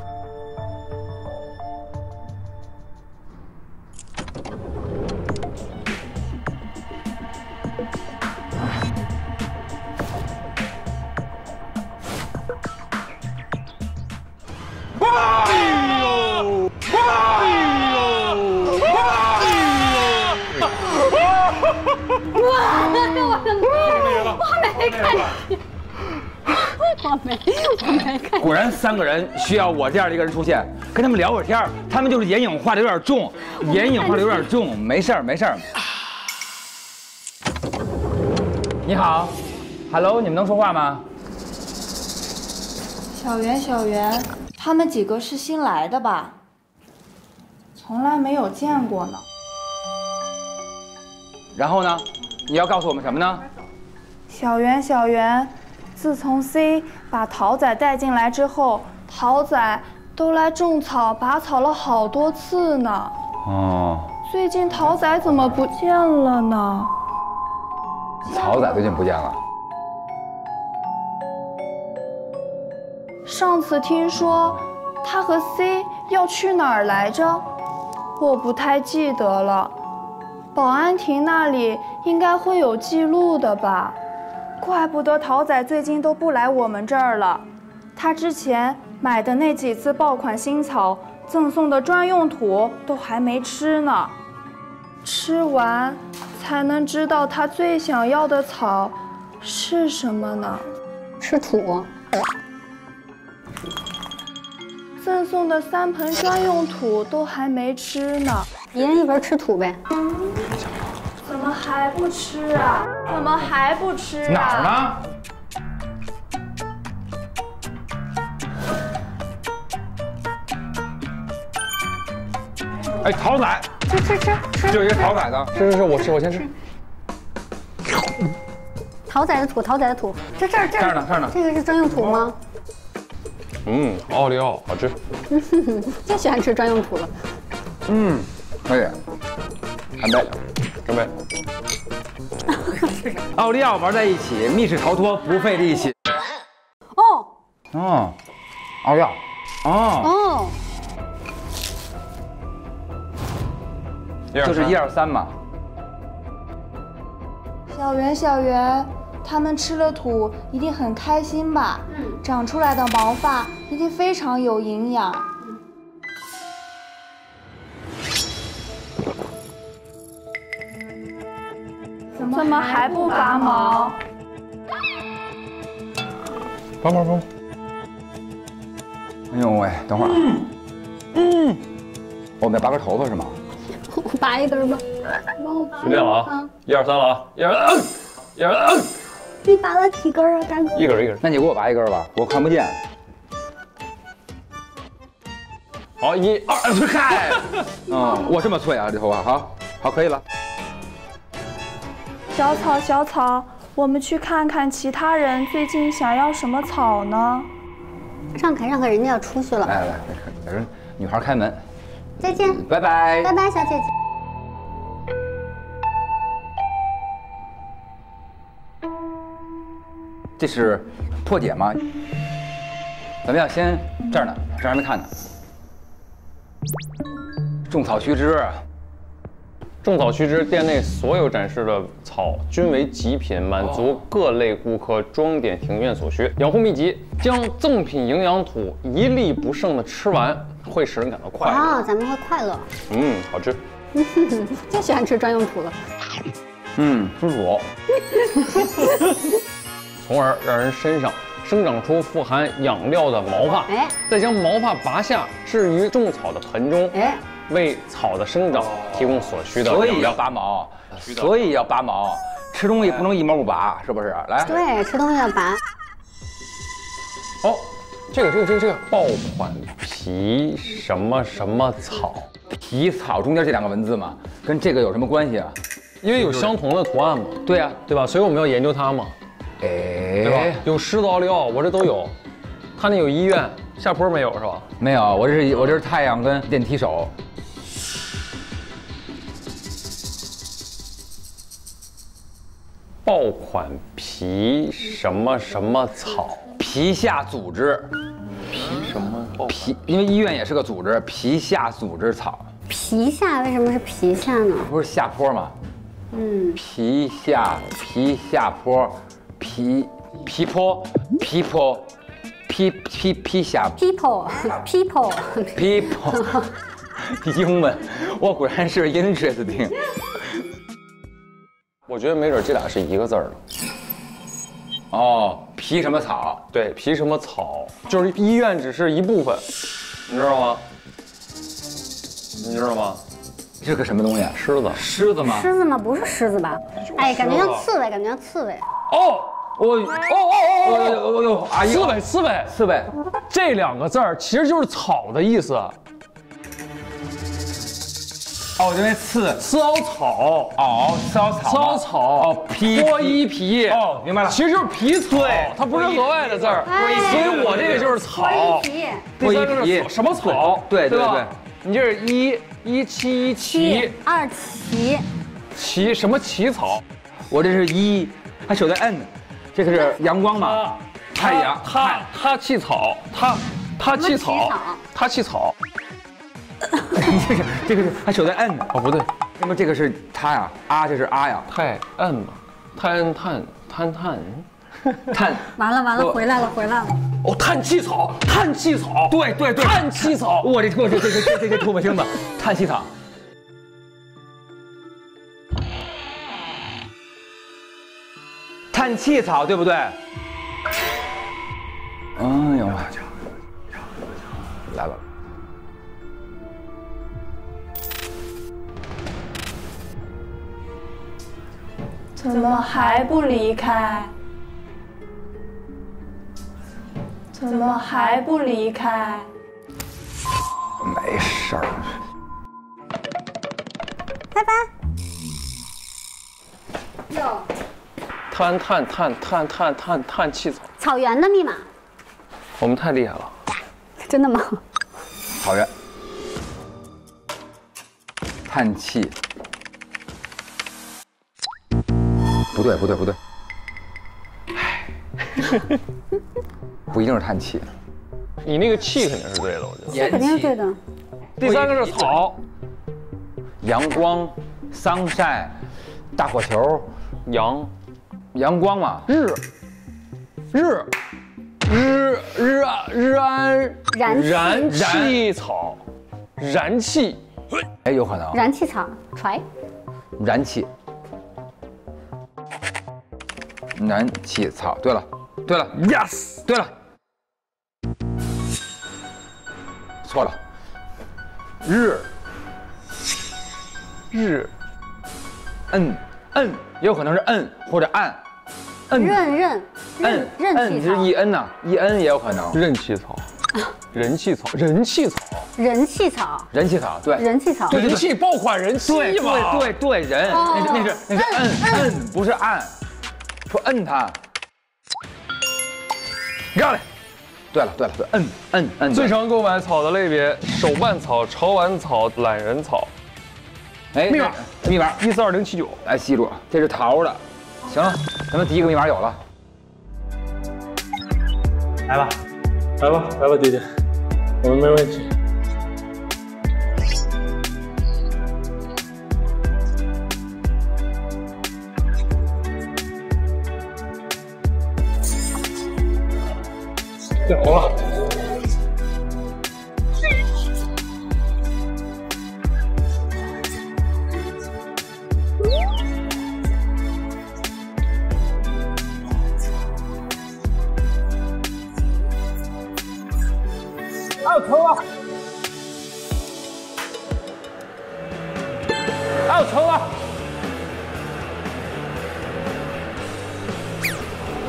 哎呦！哎呦！哎
哇！我没看见。我没，我没看。
果然，三个人需要我这样的一个人出现，跟他们聊会儿天他们就是眼影画的有点重，眼影画的有点重，没事儿，没事儿。你好，Hello，你们能说话吗？
小袁，小袁，他们几个是新来的吧？从来没有见过呢。
然后呢？你要告诉我们什么呢？
小袁，小袁。自从 C 把桃仔带进来之后，桃仔都来种草、拔草了好多次呢。哦。最近桃仔怎么不见了呢？
桃仔最近不见了。
上次听说他和 C 要去哪儿来着？我不太记得了。保安亭那里应该会有记录的吧。怪不得桃仔最近都不来我们这儿了，他之前买的那几次爆款新草赠送的专用土都还没吃呢，吃完才能知道他最想要的草是什么呢？
吃土。
赠送的三盆专用土都还没吃呢，
一人一盆吃土呗。
怎么还不吃啊？怎么还不吃啊？
哪儿呢？哎，桃仔，
吃吃吃吃，
就一个桃仔的，
吃吃吃，我吃，我先吃。
桃仔的土，桃仔的土，这这儿
这儿呢，这儿呢。
这个是专用土吗？
嗯，奥利奥好吃。
最喜欢吃专用土了。
嗯，可以，干杯。
准备。
奥利奥玩在一起，密室逃脱不费力气。
哦。
哦。奥利奥。哦。哦。就是一二三嘛。
小圆，小圆，他们吃了土，一定很开心吧？嗯。长出来的毛发一定非常有营养。怎么还不拔毛？
拔毛拔毛。
哎呦喂，等会儿。嗯。我们拔根头发是吗？
我拔一根吧。
随便了啊！一二三了啊！一二三，一二三。
你拔了几根啊，大哥？
一根一根。
那你给我拔一根吧，我看不见。
好，一二，
开。嗯，我这么脆啊，这头发，好，好，可以了。
小草，小草，我们去看看其他人最近想要什么草呢？
让开，让开，人家要出去了。
来来来，给人女孩开门。
再见，
拜拜，
拜拜，小姐姐。
这是破解吗？咱们要先这儿呢，这儿还没看呢。种草须知，
种草须知，店内所有展示的草均为极品，满足各类顾客装点庭院所需。养护秘籍：将赠品营养土一粒不剩的吃完，会使人感到快乐。
哇，咱们会快乐。
嗯，好吃。
最喜欢吃专用土了。
嗯，舒服。
从而让人身上生长出富含养料的毛发。
哎，
再将毛发拔下，置于种草的盆中。
哎，
为草的生长提供所需的
所以要
养料。
拔毛，所以要拔毛。吃东西不能一毛不拔，是不是？来，
对，吃东西要拔。
哦，这个这个这个这个爆款皮什么什么草，
皮草中间这两个文字嘛，跟这个有什么关系啊？
因为有相同的图案嘛，
对呀、
对吧？所以我们要研究它嘛，
哎，
对吧？有狮子奥利奥，我这都有。他那有医院，下坡没有是吧？
没有，我这是我这是太阳跟电梯手。
爆款皮什么什么草，
皮下组织，
皮什么？
皮，因为医院也是个组织，皮下组织草，
皮下为什么是皮下呢？
不是下坡吗？
嗯，
皮下皮下坡，皮皮坡皮坡，皮皮皮下
people people
people，英文，我果然是 interesting。
我觉得没准这俩是一个字儿的。
哦，皮什么草？
对，皮什么草，就是医院只是一部分，你知道吗？你知道吗？
这个什么东西？
狮子。
狮子吗？
狮子吗？不是狮子吧？哎，感觉像刺猬，感觉像刺猬。
哦，
我哦哦哦哦哟，阿姨，
刺猬，刺猬，
刺猬，
这两个字儿其实就是草的意思。
哦，因为刺
刺凹草，
袄骚草，
骚草，
哦皮
脱衣皮，
哦，明白了，
其实就是皮草，它不是额外的字儿，所以我这个就是草。
皮，
第三个是草什么草？
对对对？
你这是一一七一七，
二奇，
奇什么奇草？
我这是一，还手在摁，这个是阳光嘛？太阳，
它它气草，它它气草，它气草。
这个这个是还手在摁呢。
哦，不对，
那么这个是它呀，啊，这是啊呀，
太摁嘛，碳碳碳碳
碳。
完了完了，回来了回来了。
哦，碳气草，碳气草，
对对对，
碳气草。
我这我这这这这这这唾沫星子，碳气草。碳气草对不对？哎呦，来了。
怎么还不离开？怎么还不离开？
没事儿。
拜拜。哟，
碳碳碳碳碳碳碳气草，
草原的密码，
我们太厉害了。
真的吗？
草原，叹气，不对不对不对，不一定是叹气，
你那个气肯定是对的，我觉得。
延
肯定是对，的。
第三个是草，
阳光，sunshine，大火球，
阳
阳光嘛，
日日日日啊日安
燃气
燃气草，燃气
哎，有可能，
燃气草，揣，
燃气，燃气草，对了，对了，yes，对了，错了，日。
日。
摁摁，也有可能是摁或者按，摁。
刃刃
摁
刃刃气草
摁是一，摁呐，一摁也有可能，
任气草，人气草，人气草，
人气草，
人气草，对，
人气草，
人气爆款人气
对
嘛，
对对对，人，那是那是那是摁摁，不是按，说摁它，漂亮，对了对了对，摁摁摁，
最常购买草的类别：手办草、潮玩草、懒人草。
哎
密码
密码，
一四二零七九，
来记住，这是桃的，行了，咱们第一个密码有了。
来吧，
来吧，来吧，弟弟，我们没问题。变红了。还有抽啊！还有抽啊！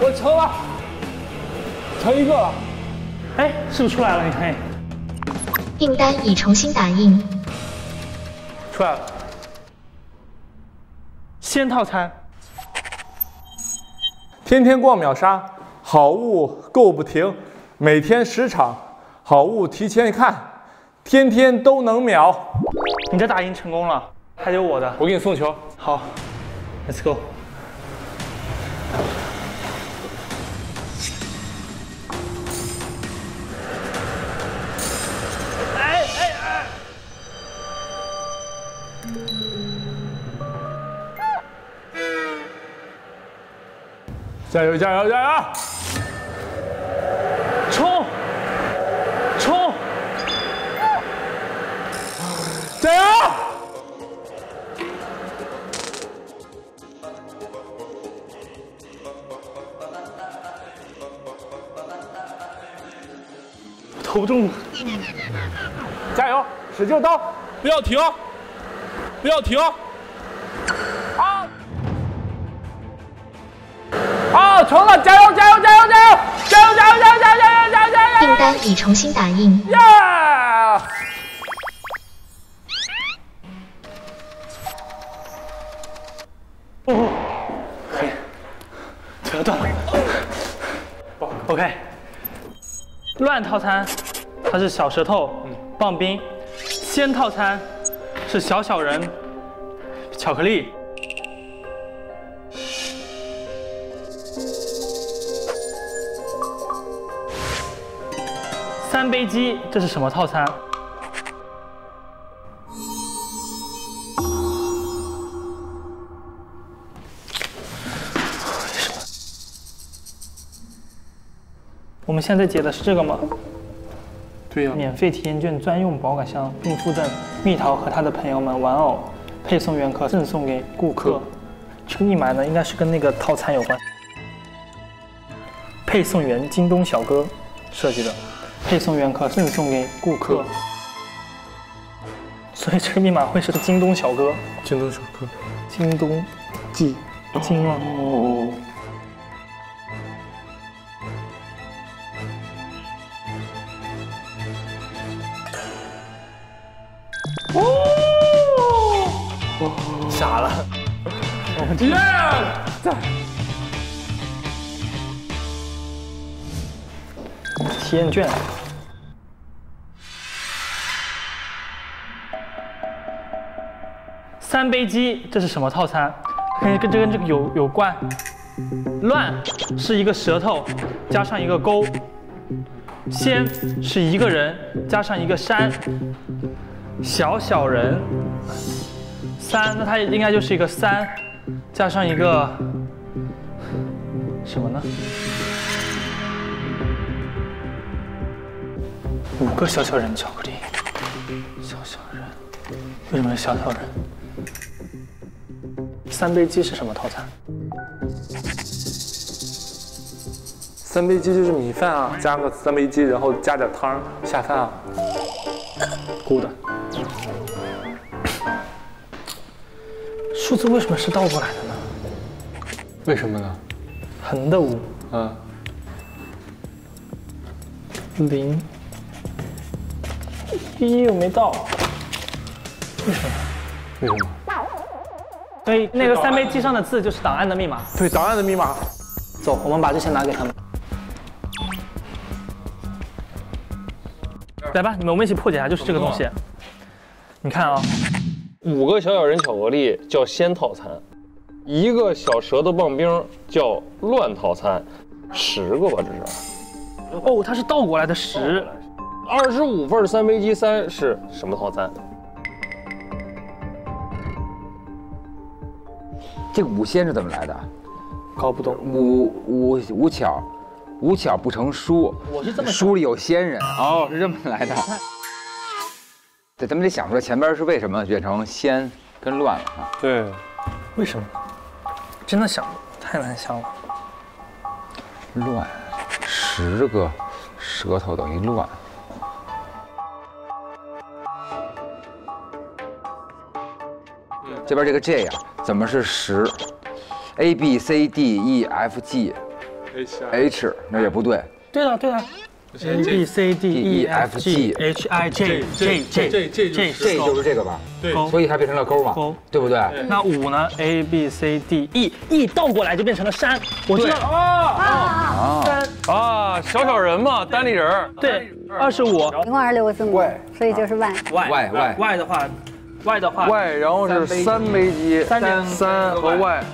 我抽啊！抽一个了。
哎，是不是出来了？你看，
订单已重新打印。
出来了。
鲜套餐，
天天逛秒杀，好物购不停，每天十场，好物提前看，天天都能秒。
你这打印成功了，还有我的。
我给你送球。
好，Let's go。
加油加油加油！
冲！冲！
加油！
投中，
加油！使劲刀，不要停，不要停！
已重新打印。
哦，可以，腿断了。OK，乱套餐，它是小舌头、棒冰；鲜套餐是小小人、巧克力。三杯鸡，这是什么套餐？我们现在解的是这个吗？
对呀、
免费体验券专用保管箱，并附赠蜜桃和他的朋友们玩偶，配送员可赠送给顾客。这个密码呢，应该是跟那个套餐有关。配送员京东小哥设计的，配送员可赠送给顾客。所以这个密码会是京东小哥，
京东小哥，
京东
记
京啊。
哦。
哦傻了。
耶！在
体验券。三杯鸡，这是什么套餐？跟跟这跟这个有有关。乱是一个舌头加上一个勾，仙是一个人加上一个山，小小人三，那它应该就是一个三加上一个什么呢？五个小小人巧克力，小小人，为什么是小小人？三杯鸡是什么套餐？
三杯鸡就是米饭啊，加个三杯鸡，然后加点汤下饭啊。
good。数字为什么是倒过来的呢？
为什么呢？
横的五，
嗯，
零，一又没到，为什么？
为什么？
所以那个三杯鸡上的字就是档案的密码。
对，档案的密码。
走，我们把这些拿给他们。来吧，你们我们一起破解一下，就是这个东西。你看啊，
五个小小人巧克力叫鲜套餐，一个小舌头棒冰叫乱套餐，十个吧这是。
哦，它是倒过来的十。
二十五份三杯鸡三是什么套餐？
这个五仙是怎么来的？
搞不懂。
五五五巧，无巧不成书。
我是这么想
书里有仙人哦，是这么来的。对，咱们得想出来前边是为什么变成仙跟乱了啊？
对，
为什么？真的想太难想了。
乱，十个舌头等于乱。这边这个 J 啊，怎么是十？A B C D E F G H 那也不对。
对的对的，A B C D E F G H I J J J J J
J 就是这个吧？
对
所以它变成了勾嘛，
勾
对不对？
那五呢？A B C D E E 倒过来就变成了山。我知道了啊
啊
山
啊，小小人嘛，单立人。
对，二十五。
一共二十六个字母，所以就是 y。
Y Y Y 的话，Y 的话
Y，然后是三杯鸡，
三
三和 Y，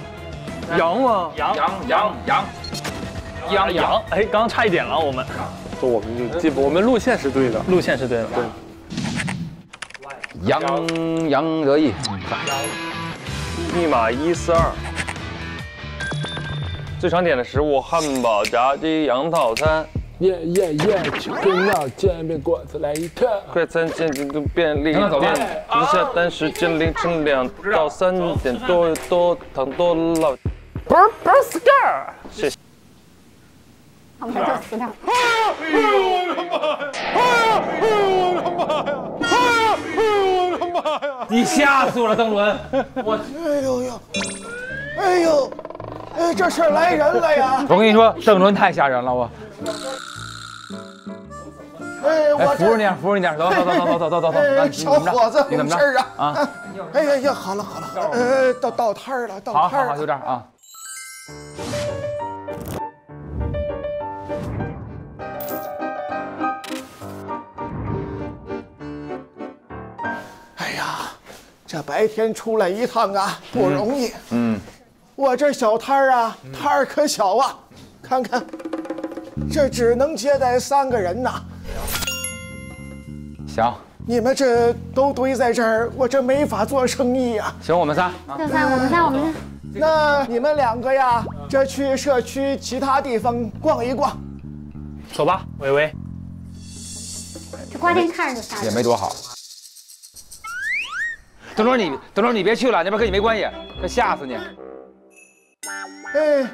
羊吗？
羊
羊羊羊
羊羊，哎，刚刚差一点了，我们
就我们就基本我们路线是对的。
路线是对的。对。
杨杨得意，
密码一四二。最常点的食物：汉堡、炸鸡、羊套餐。
耶耶耶！去跟闹煎饼果子来一套。
快餐店都便利店，下单时间凌晨两到三点多多糖多了。
不是不是 scar，
谢谢。
我们就死掉。
哎呦我的妈呀！哎呦我的妈呀！哎呦我的妈呀！
你吓死我了，邓伦！我
哎呦呦，哎呦，哎，这是来人了呀！
我跟你说，邓伦太吓人了，我。
哎，
哎，
我
扶着你点，扶着你点，走走走走走走走走走。
哎，小伙子，
你怎么着
有事儿啊？
啊？
哎呀呀，好了好了好了，呃，到到摊儿了，到
好好好，
摊儿了。
就这样啊。
哎呀，这白天出来一趟啊，不容易。
嗯，
我这小摊儿啊，摊儿可小啊，看看，这只能接待三个人呐。
行
你们这都堆在这儿，我这没法做生意啊。
行，我们仨。
我们仨，我们仨。
那你们两个呀，这去社区其他地方逛一逛。
走吧，微微。
这瓜天看着就吓人。
也没多好。邓伦，你邓伦，你别去了，那边跟你没关系，可吓死你。
哎，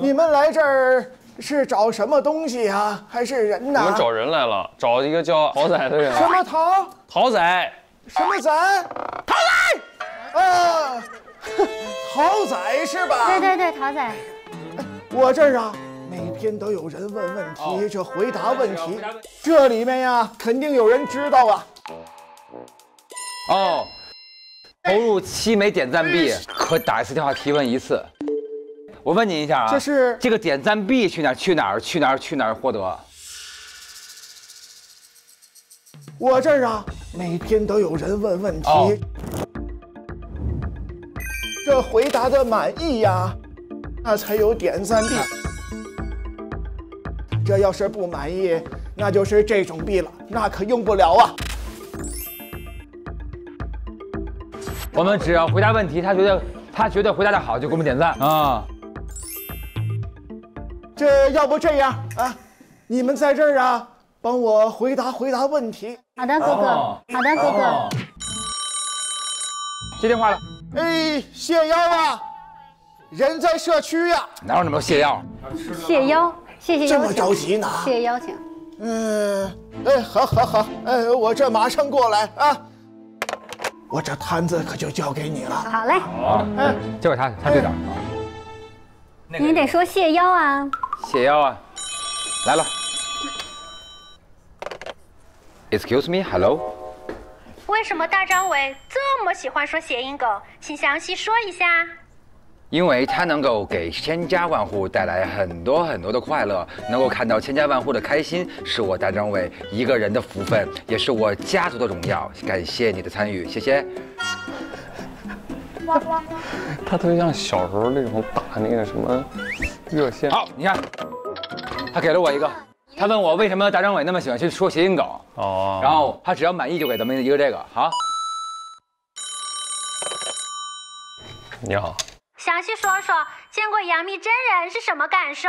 你们来这儿是找什么东西呀？还是人呢？
我们找人来了，找一个叫 陶仔的人。
什么桃？
陶仔，
什么仔？桃仔！啊，桃仔是吧？
对对对，桃仔。
我这儿啊，每天都有人问问题，这回答问题，这里面呀，肯定有人知道啊。
哦，投入七枚点赞币，可打一次电话提问一次。我问你一下啊，
这是
这个点赞币去哪儿？去哪儿？去哪儿？去哪儿获得？
我这儿啊，每天都有人问问题，
哦
这回答的满意呀，那才有点赞币。这要是不满意，那就是这种币了，那可用不了啊。
我们只要回答问题，他觉得他觉得回答的好，就给我们点赞啊。
这要不这样啊，你们在这儿啊，帮我回答回答问题。
好的，哥哥。
哦
好的，哥哥。
接电话了，
哎，谢邀啊，人在社区呀、
哪有那么多泻药？
谢邀，谢谢邀。
这么着急呢
谢谢邀请。
嗯，哎，好，好，好，哎，我这马上过来啊。我这摊子可就交给你了。
好嘞，好
嗯，
交给他，他队长。
你得说谢邀啊。
泻药啊，来了。Excuse me, hello。
为什么大张伟这么喜欢说谐音梗？请详细说一下。
因为他能够给千家万户带来很多很多的快乐，能够看到千家万户的开心，是我大张伟一个人的福分，也是我家族的荣耀。感谢你的参与，谢谢。
他特别像小时候那种打那个什么热线。
好，你看，他给了我一个，他问我为什么大张伟那么喜欢去说谐音梗，
哦，
然后他只要满意就给咱们一个这个，好。
你好，
详细说说见过杨幂真人是什么感受？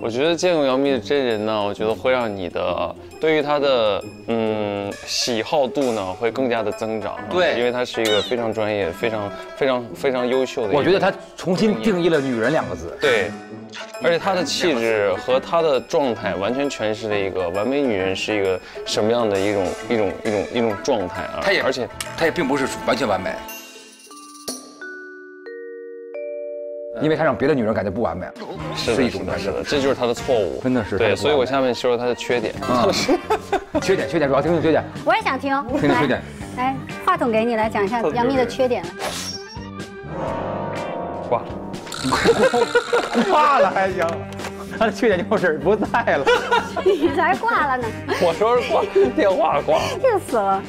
我觉得见过杨幂的真人呢，我觉得会让你的对于她的嗯喜好度呢会更加的增长。
对
因为她是一个非常专业、非常非常非常优秀的一个。
我觉得她重新定义了“女人”两个字。
对，而且她的气质和她的状态完全诠释了一个完美女人是一个什么样的一种一种一种一种状态啊。
她也
而且
她也并不是完全完美，因为他让别的女人感觉不完美，
是
一种
是的，这就是他的错误。
真的是她
对，所以我下面说说他的缺点。
嗯 缺点缺点主要听听缺点，
我也想听，
听听缺点。
来，话筒给你，来讲一下杨幂的缺点。
挂了，
挂了还行，他的缺点就是不在了。
你才挂了呢，
我说是挂，电话挂了。
气死了。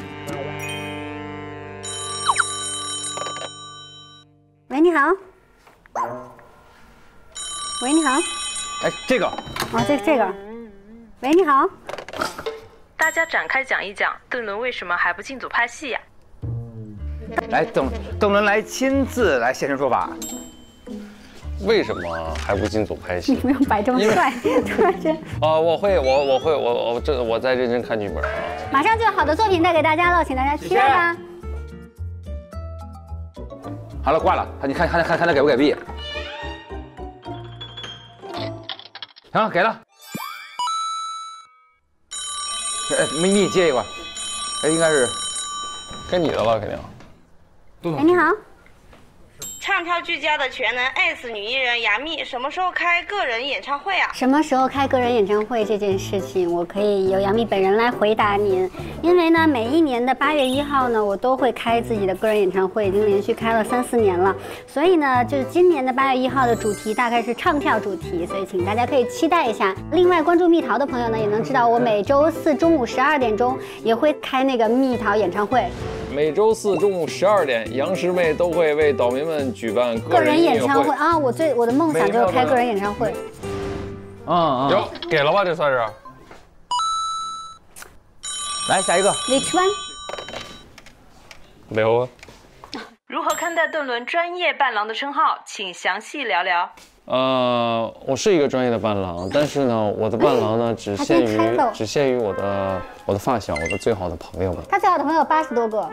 喂，你好。喂，你好。
哎，这个
啊，这这个。喂，你好。
大家展开讲一讲，邓伦为什么还不进组拍戏呀、
来邓邓伦来亲自来现身说法。
为什么还不进组拍戏
你
戏？
不用摆这么帅，突然间。
啊，我会，我我会，我我这我在认真看剧本啊。
马上就有好的作品带给大家了，请大家期待吧。
好了，挂了，你看看看看他给不给币？行了，给了。哎，咪咪接一个，哎，应该是
该你的了，肯定。
哎，你好。
唱跳俱佳的全能 S 女艺人杨幂什么时候开个人演唱会啊？
什么时候开个人演唱会这件事情，我可以由杨幂本人来回答您。因为呢，每一年的八月一号呢，我都会开自己的个人演唱会，已经连续开了三四年了。所以呢，就是今年的八月一号的主题大概是唱跳主题，所以请大家可以期待一下。另外，关注蜜桃的朋友呢，也能知道我每周四中午十二点钟也会开那个蜜桃演唱会。
每周四中午十二点，杨师妹都会为岛民们举办
个人演唱会啊，我最我的梦想就是开个人演唱会。
嗯嗯，
有给了吧？这算是。
来下一个。
Which one？
刘啊。
如何看待邓伦专业伴郎的称号？请详细聊聊。
呃，我是一个专业的伴郎，但是呢，我的伴郎呢只限于只限于我的我的发小，我的最好的朋友们。
他最好的朋友八十多个。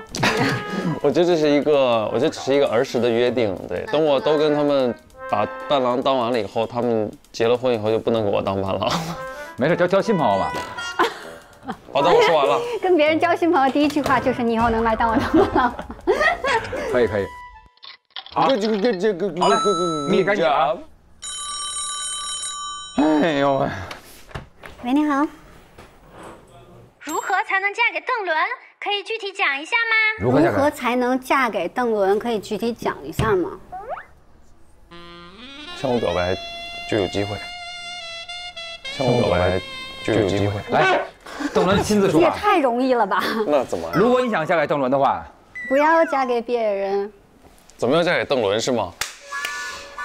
我觉得这是一个，我觉得只是一个儿时的约定。对，等我都跟他们把伴郎当完了以后，他们结了婚以后就不能给我当伴郎了。
没事，交交新朋友吧。
好的，我说完了。
跟别人交新朋友第一句话就是你以后能来当我的伴郎。
可以可以。好，
这个这这个
好嘞，蜜赶紧啊。哎呦喂！
喂，你好。
如何才能嫁给邓伦？可以具体讲一下吗？
如何
如何才能嫁给邓伦？可以具体讲一下吗？
向我表白就有机会，向我表白就有机会。
来，邓伦亲自说法。
也太容易了吧！
那怎么？
如果你想嫁给邓伦的话，
不要嫁给别人。
怎么要嫁给邓伦是吗？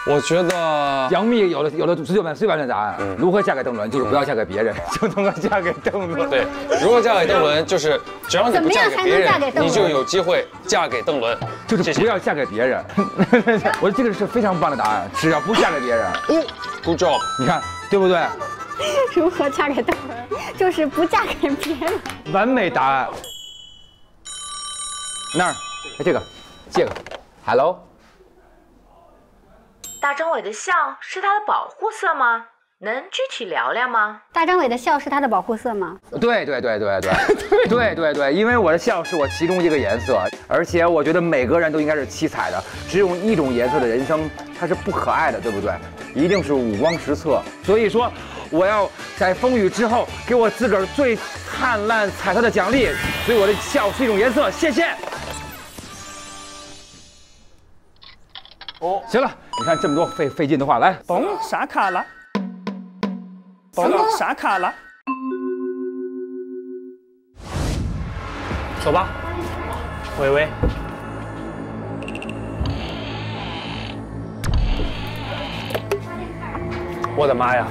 我觉得
杨幂有了有了十九万最完整的答案。如何嫁给邓伦，就是不要嫁给别人，就能够嫁给邓伦。
对，如何嫁给邓伦，就是只要你不嫁给别
怎么样才能嫁给
人，你就有机会嫁给邓伦。
就是不要嫁给别人。我觉得这个是非常棒的答案，只要不嫁给别人。
哦，Good job！
你看对不对？
如何嫁给邓伦？就是不嫁给别人。
完美答案。那儿，哎，这个，这个，Hello。
大张伟的笑是他的保护色吗？能具体聊聊吗？
大张伟的笑是他的保护色吗？
对对对对对对 对对对因为我的笑是我其中一个颜色而且我觉得每个人都应该是七彩的只有一种颜色的人生它是不可爱的对不对？一定是五光十色。所以说我要在风雨之后给我自个儿最灿烂彩色的奖励所以我的笑是一种颜色谢谢。哦。行了你看这么多费费劲的话，来，
嘣，闪卡了。嘣，闪卡了。走吧，微微。
我的妈呀，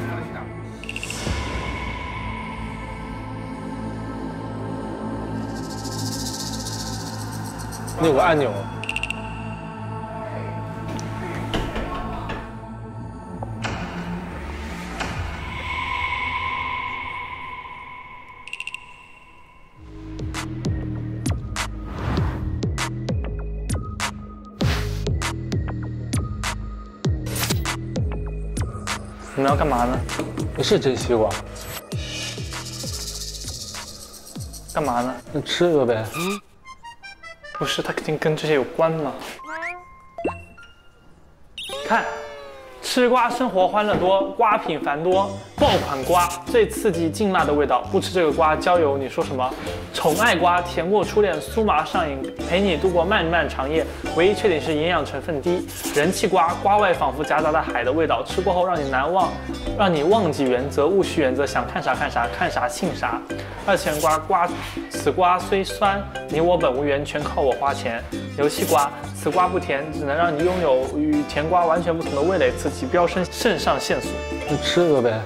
那有个按钮。
们要干嘛呢？
不是真西瓜，
干嘛呢？
那吃了呗。
不是，它肯定跟这些有关嘛。看，吃瓜生活欢乐多，瓜品繁多，爆款瓜最刺激劲辣的味道。不吃这个瓜，郊游你说什么？宠爱瓜，甜过初恋，酥麻上瘾，陪你度过漫漫长夜。唯一缺点是营养成分低。人气瓜，瓜外仿佛夹杂了海的味道，吃过后让你难忘，让你忘记原则，勿需原则，想看啥看啥，看啥信啥。二次元瓜，瓜此瓜虽酸，你我本无缘，全靠我花钱。游戏瓜，此瓜不甜，只能让你拥有与甜瓜完全不同的味蕾，刺激飙升肾上腺素。
那吃个呗。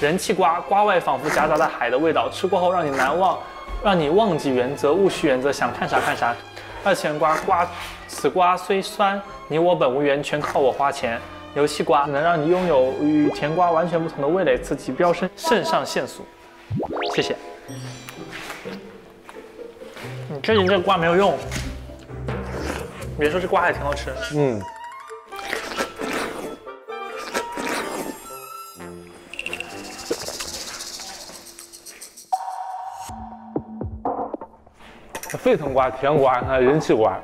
人气瓜，瓜外仿佛夹杂着海的味道，吃过后让你难忘，让你忘记原则，勿需原则，想看啥看啥。二次元瓜，瓜此瓜虽酸，你我本无缘，全靠我花钱。游戏瓜能让你拥有与甜瓜完全不同的味蕾，刺激飙升肾上腺素。谢谢。你确定这个瓜没有用？别说这瓜还挺好吃。
嗯。沸腾瓜、甜瓜，还有人气瓜。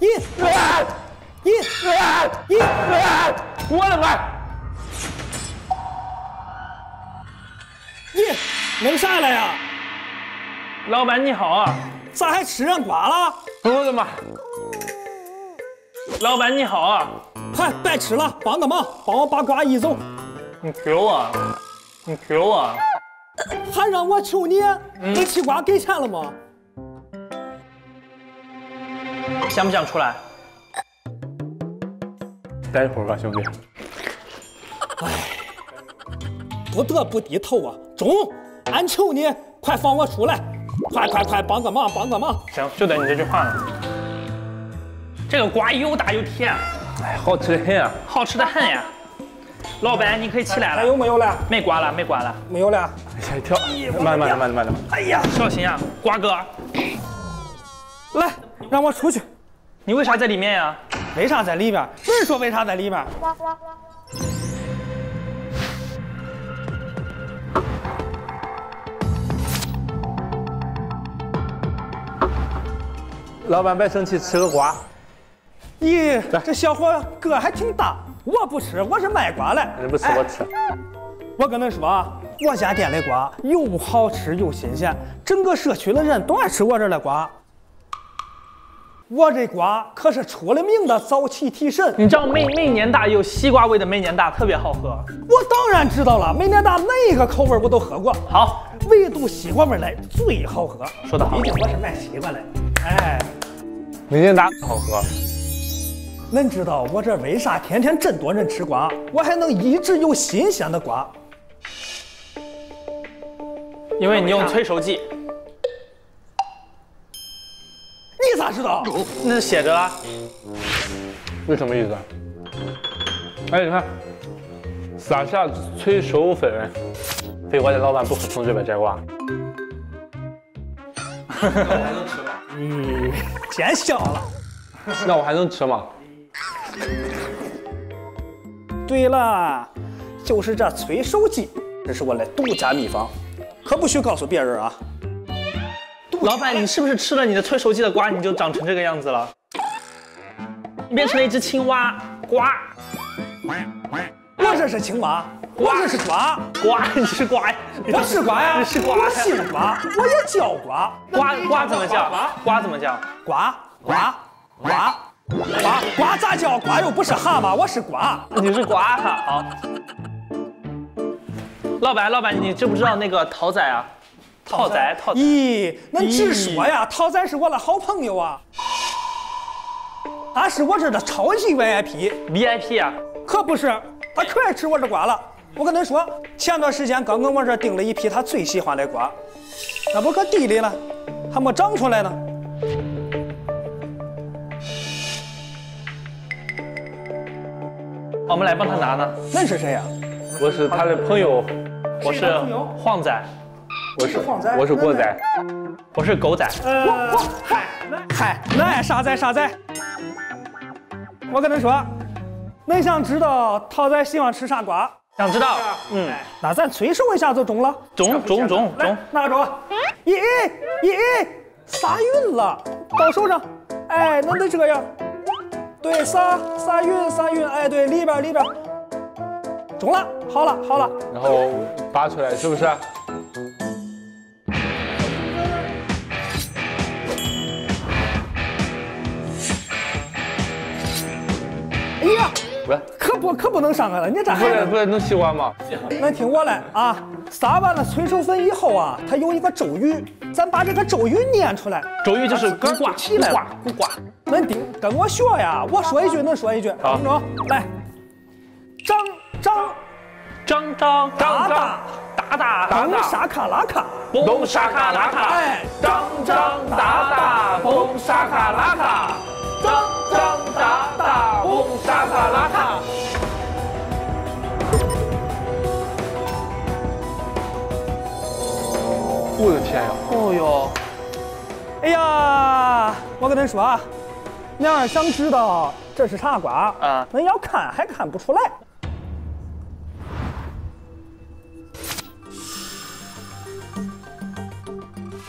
一、一、一、
我的妈！
一，弄啥来呀？
老板你好啊！
咋还吃上瓜了？
我的妈！
老板你好啊！
快别吃了，帮个忙，帮我把瓜移走。
你给我，你给我，
还让我求你？你吃瓜给钱了吗？
想不想出来？
待会儿吧，兄弟。
哎，不得不低头啊！中，俺求你，快放我出来！快快快，帮个忙，帮个忙！
行，就等你这句话了。这个瓜又大又甜，
哎，好吃的很啊！
好吃的很呀！老板，你可以起来了。
还有没有了？
没瓜了，没瓜了，
没有了。
吓一跳！慢慢的，慢慢的，慢
哎呀，
小心啊，瓜哥！
来，让我出去。
你为啥在里面呀？
为啥在里面？谁说为啥在里面。
老板别生气，吃个瓜。
咦，这小伙个还挺大。我不吃，我是卖瓜的。
你不吃，我吃。
我跟恁说啊，我家店的瓜又好吃又新鲜，整个社区的人都爱吃我这儿的瓜。我这瓜可是出了名的早起提神。
你知道美美年大有西瓜味的美年大特别好喝。
我当然知道了，美年大哪一个口味我都喝过。
好，
唯独西瓜味的最好喝。
说得好，
毕竟我是卖西瓜的。哎，
美年大好喝。
恁知道我这为啥天天这么多人吃瓜，我还能一直有新鲜的瓜？
因为你用催熟剂。
你咋知道？
那写着了。
这什么意思？哎，你看，撒下催熟粉。废话，这老板不从这边摘瓜。
那我还能吃吗？
嗯，见笑了。
那我还能吃吗？
对了，就是这催熟剂，这是我的独家秘方，可不许告诉别人啊。
老板，你是不是吃了你的催熟剂的瓜，你就长成这个样子了？你变成了一只青蛙呱。
我这是青蛙，我这是瓜。
瓜，你是瓜呀？
我是瓜呀，
你是瓜。
我姓瓜，我也叫瓜。
瓜瓜怎么叫？瓜怎么叫？
瓜瓜瓜瓜瓜咋叫？瓜又不是蛤蟆，我是瓜。
你是瓜哈？好。老板，老板，你知不知道那个桃仔啊？桃仔，桃仔。
咦，恁直说呀！桃仔是我的好朋友啊。他是我这的超级 VIP。
VIP 啊？
可不是，他可爱吃我这瓜了。我跟恁说，前段时间刚跟我这订了一批他最喜欢的瓜，那不搁地里了，还没长出来呢。
我们来帮他拿呢。
那是谁呀、
我是他的朋友，
我是晃仔，
我是
晃仔
我是郭仔，
我是狗仔。
呃，嗨，嗨，那啥仔啥仔？我跟你说，恁想知道桃仔喜欢吃啥瓜？
想知道？嗯，
那咱催手一下就中了。
中中中
来
中，
拿着，咦咦咦，撒匀了，到手上。哎，那得这样。对，撒撒匀撒匀，哎，对，里边里边。中了，好了好了。
然后拔出来是不是？
哎呀，
喂，
可不可不能上来了，你这
不。是不是能西瓜吗？
那听我来啊，撒完了催熟粉以后啊，它有一个咒语，咱把这个咒语念出来。
咒语就是
根
咕呱
起来。了。
咕呱咕呱。
恁听，跟我学呀，我说一句，恁说一句，
好。
听着，来，张张。
张张
大大
大大
蹦沙卡拉卡，
蹦沙卡拉卡，
哎，
张张大大蹦沙卡拉卡，张张大大蹦沙卡拉卡。
我的天呀！
哦哟，
哎呀，我跟恁说啊，恁要是想知道这是啥瓜
啊，
恁要看还看不出来。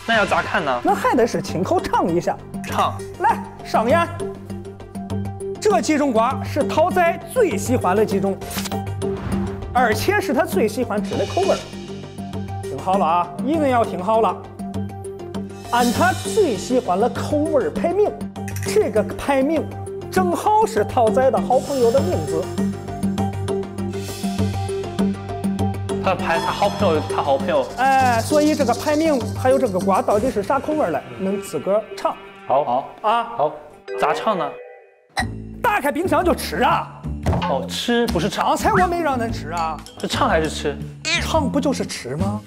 那要咋看呢？
那还得是亲口尝一下。
尝
来，上演。这几种瓜是桃仔最喜欢的几种，而且是他最喜欢吃的口味儿。听好了啊，一定要听好了。按他最喜欢的口味儿排名，这个排名正好是桃仔的好朋友的名字。
他排他好朋友，他好朋友。
哎，所以这个排名还有这个瓜到底是啥口味儿的，恁自个儿尝
好好
啊。
好，
咋唱呢？
打开冰箱就吃啊！
哦，吃不是唱，
刚才我没让恁吃啊。
是唱还是吃？
尝不就是吃吗？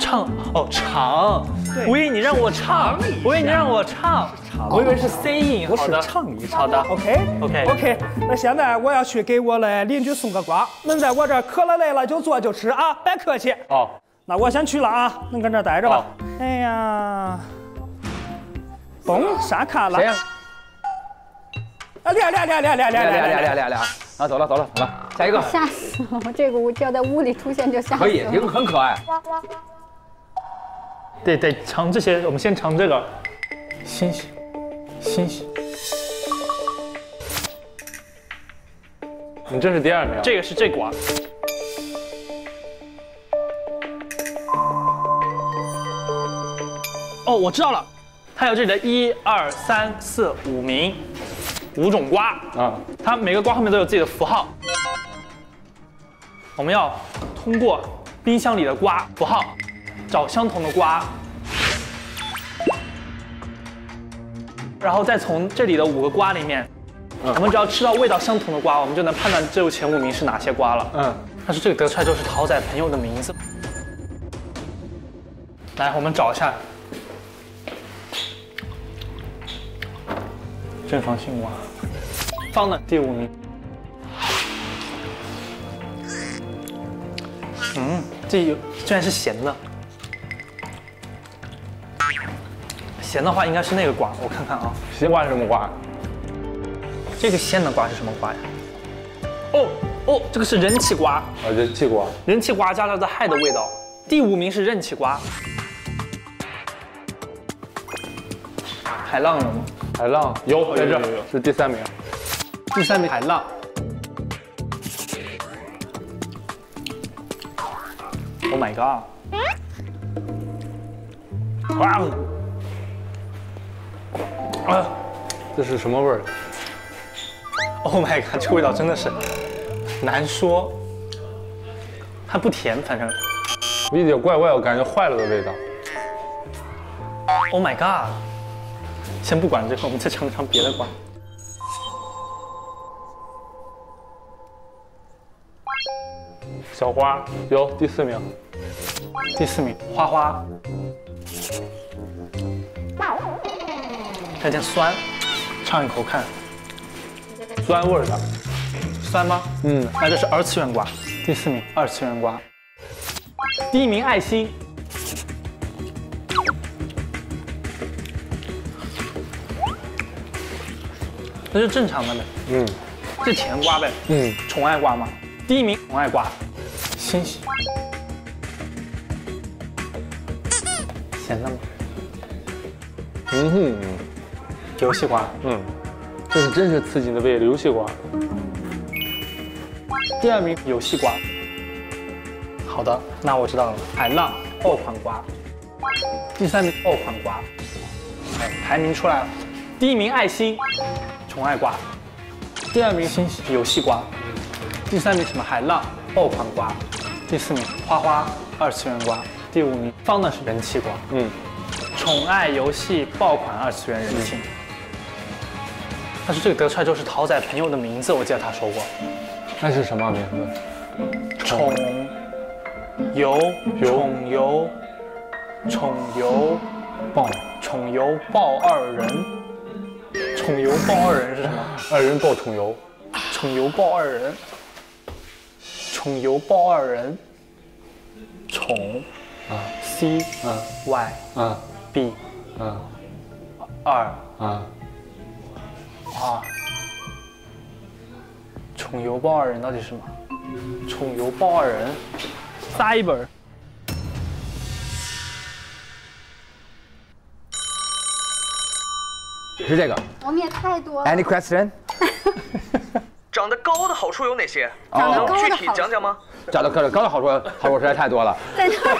唱哦尝，
对
我以为你让我唱
是尝一下，
我以为你让我唱，我以为是 saying。
不是尝一尝。
好的
OK
OK
OK。那现在我要去给我的邻居送个瓜，恁在我这儿渴了累了就坐就吃啊，别客气。
哦，
那我先去了啊，恁搁这儿待着吧。哎呀，蹦沙卡了
谁。呀？
啊，俩俩俩俩俩俩
俩俩俩
俩
俩俩俩，啊，走了走了走了，下一个
吓死我！这个我只要在屋里出现就吓死
可以，这个。很可爱。
得得尝这些，我们先尝这个，新鲜，新鲜。
你这是第二名。
这个是这瓜，哦，我知道了，它有这里的一二三四五名，五种瓜
啊，
它每个瓜后面都有自己的符号。我们要通过冰箱里的瓜符号，找相同的瓜，然后再从这里的五个瓜里面，我们只要吃到味道相同的瓜，我们就能判断这前五名是哪些瓜了。
嗯，
但是这个得出来就是桃仔朋友的名字。来，我们找一下。正方性瓜，放的第五名。嗯，这有居然是咸的。咸的话应该是那个瓜，我看看啊。
西瓜是什么瓜？
这个鲜的瓜是什么瓜呀？哦哦，这个是人气瓜，
啊，人气瓜。
人气瓜加了的害的味道。第五名是任气瓜。海浪了吗？
海浪有在这
有有有
儿，是第三名。
第三名海浪。Oh my god！哇哦！啊
这是什么味儿
？！Oh my god！这个味道真的是难说。它不甜，反正。
有一点怪怪，我感觉坏了的味道。
Oh my god！先不管这个，我们再尝尝别的瓜。
小花有第四名，
第四名花花，有点酸，尝一口看，
酸味儿的，
酸吗？
嗯，
那这是二次元瓜，第四名二次元瓜，第一名爱心，这是正常的呗，
嗯，
这甜瓜呗，
嗯，
宠爱瓜吗，第一名宠爱瓜，欣喜，咸的吗？
嗯哼，
游戏瓜，
嗯，这是真是刺激你的胃，游戏瓜。
第二名游戏瓜。好的，那我知道了，海浪爆款瓜。第三名爆款瓜，哎，排名出来了，第一名爱心，宠爱瓜，第二名欣喜游戏瓜，第三名什么？海浪爆款瓜，第四名花花二次元瓜，第五名方呢是人气瓜，
嗯，
宠爱游戏爆款二次元人气。但是这个得出来之后是桃仔朋友的名字，我记得他说过，
那是什么名字？
宠游宠游。宠游
爆
宠游爆二人，宠游抱二人是什么？
二人抱宠游，
宠游抱二人，宠游抱二人，宠。
啊。
C
啊。
Y
啊。
B
啊。
二。
啊。
啊，宠游抱二人到底是什么？宠游抱二人，Cyber
是这个。
我们也太多了。
Any question？
长得高的好处有哪些？
长得高的
能具体讲讲吗？
长得高的高的好处好处实在太多了。
在这儿，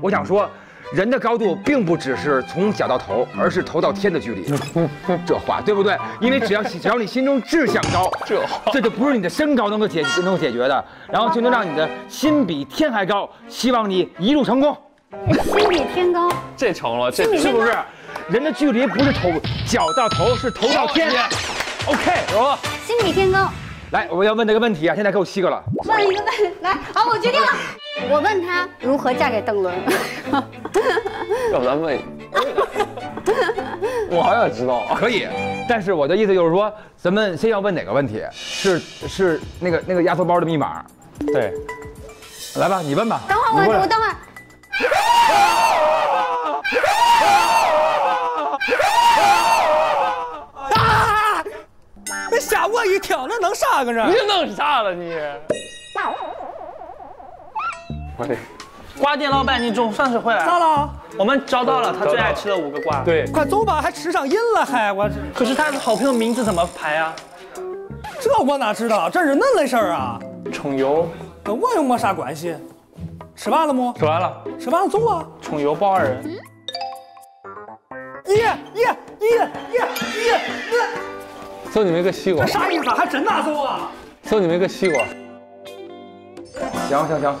我想说，人的高度并不只是从脚到头，而是头到天的距离。这话对不对？因为只要 只要你心中志向高，这这就不是你的身高能够解能够解决的，然后就能让你的心比天还高。希望你一路成功。
心比天高。
这成了，
这
是不是？人的距离不是头脚到头，是头到天。OK，有了。
心比天高。
来，我要问这个问题啊，现在给我七个了。
问一个问，来，好，我决定了。我问他如何嫁给邓伦。
要不咱问？我好想知道。
可以，但是我的意思就是说，咱们先要问哪个问题？是是那个那个压缩包的密码？
对，
来吧，你问吧。
等会儿我我等会儿。
啊！那吓我一跳，那能啥个人？
你弄啥了你？我得
瓜店老板，你总算是回来了。
咋了？
我们找到了他最爱吃的五个瓜。
对，
快走吧，还吃上瘾了还我这。
可是他的好朋友名字怎么排啊？
这我哪知道？这是恁的事儿啊，
宠游
跟我又没啥关系。吃完了没？
吃完了。
吃完了走啊！
宠游包二人。
送你们一个西瓜
这。啥意思啊？还真拿走啊？
送你们一个西瓜。
行行行，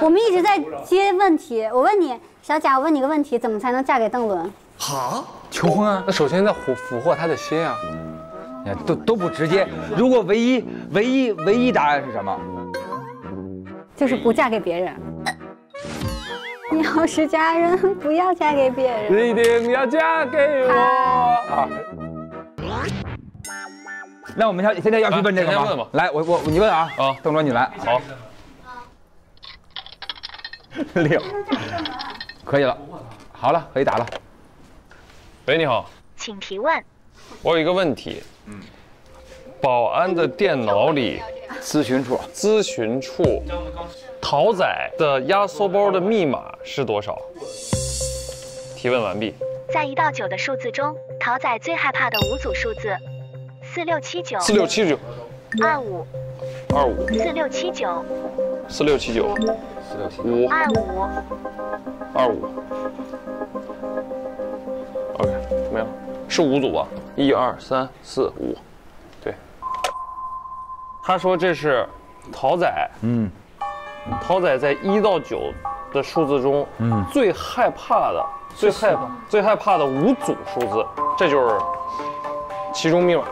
我们一直在接问题。我问你，小贾，我问你个问题，怎么才能嫁给邓伦？
好，
求婚啊！那首先得俘俘获他的心啊。
你看都都不直接。如果唯一唯一唯一答案是什么？
就是不嫁给别人。你要是嫁人，不要嫁给别人。
一定要嫁给我啊！
那我们要现在要去问这个吗？
来
我我你问啊。
啊，
邓伦你来。
好。
六，可以了。好了，可以打了。
喂，你好，
请提问。
我有一个问题。嗯。保安的电脑里，
咨询处，
咨询处，桃仔的压缩包的密码是多少？提问完毕。
在一到九的数字中，桃仔最害怕的五组数字：四六七九、
四六七九、
二五、
二五、
四六七九、
四六七九、
四六七
五。
二五。
二五。OK，没有，是五组吧？一二三四五，对。他说这是桃仔，
嗯，
桃仔在一到九的数字中，
嗯。
最害怕的
最害怕最害怕的五组数字，这就是其中密码。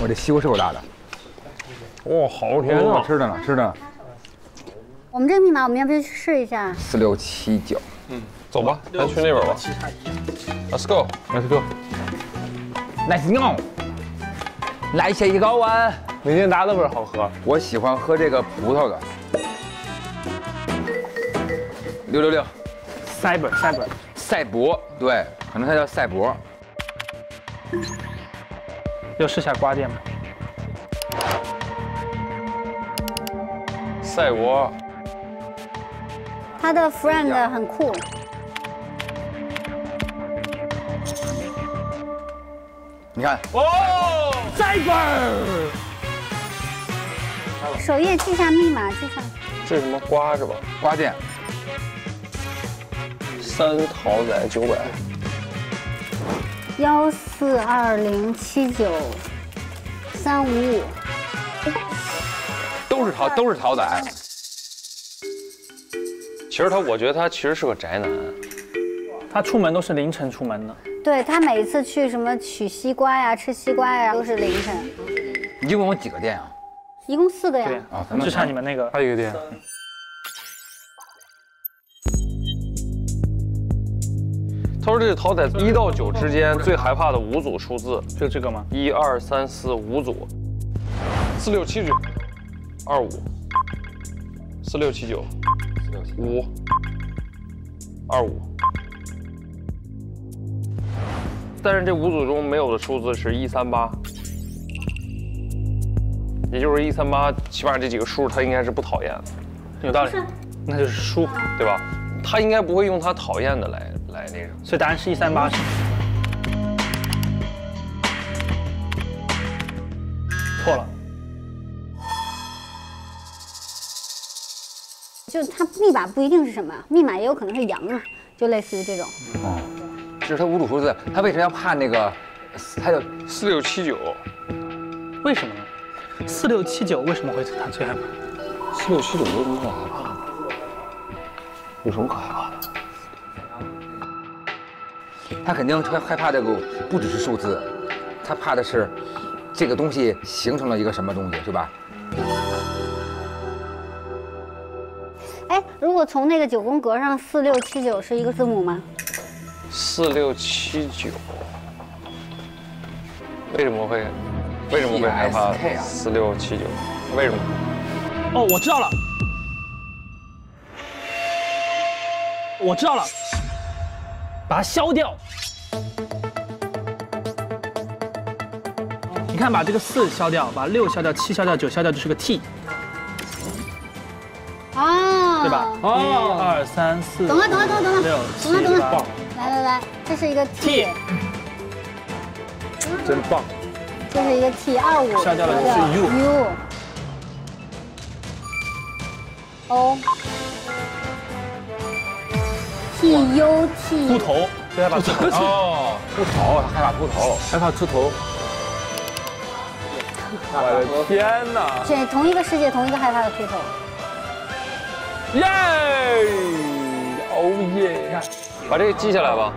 我这西瓜是够大的，
哇，好甜啊！
吃着呢，吃着呢。
我们这个密码，我们要不要去试一下？
四六七九，
嗯，走吧，咱去那边吧。Let's go，Let's go。
Let's go，来些一高碗。
美年达的味儿好喝，
我喜欢喝这个葡萄的。六六六，
赛博赛博
赛博，对，可能它叫赛博。
要试下瓜店吗？
赛博，
他的 friend 很酷，
你看，
哦，
赛博。
首页记下密码，记下。
这是什么瓜是吧？
瓜店。
三桃仔九百。
幺四二零七九三五五，
都是桃，都是桃仔。
其实他，我觉得他其实是个宅男。
他出门都是凌晨出门的。
对他每一次去什么取西瓜呀、吃西瓜呀，都是凌晨。
一共有几个店啊？
一共四个呀。
啊，
就差你们那个。
还有一个店。他说这是桃仔一到九之间最害怕的五组数字，
就这个吗？
一二三四五组，四六七九，二五，四六七九，五，二五。但是这五组中没有的数字是一三八，也就是一三八，起码这几个数他应该是不讨厌的，
有道理，那就是输，
对吧？他应该不会用他讨厌的来来那个，
所以答案是一三八。错了，
就它密码不一定是什么，密码也有可能是羊啊，就类似于这种。
哦，就是他五组数字，他为什么要怕那个？他有
四六七九，
为什么呢？四六七九为什么会他最害怕？
四六七九有什么可害怕的？有什么可害怕的？
他肯定害害怕这个不只是数字，他怕的是这个东西形成了一个什么东西，对吧？
哎，如果从那个九宫格上四六七九是一个字母吗？
四六七九，为什么会为什么会害怕四六七九？为什么？
哦，我知道了，我知道了，把它消掉。你看，把这个四消掉，把六消掉，七消掉，九消掉，就是个 T，
啊，
对吧？一二三四，
懂了懂了懂了懂了，
六
等了等
七八。
了，，来来来，这是一个 T，
真棒！
这是一个 T 二五，
消掉了是 U
U O T U T
秃头，最害怕秃头。
哦，秃头，他害怕秃头，
害怕秃头。我的天哪！
这同一个世界，同一个害怕的秃头。
耶！哦耶！把这个记下来吧。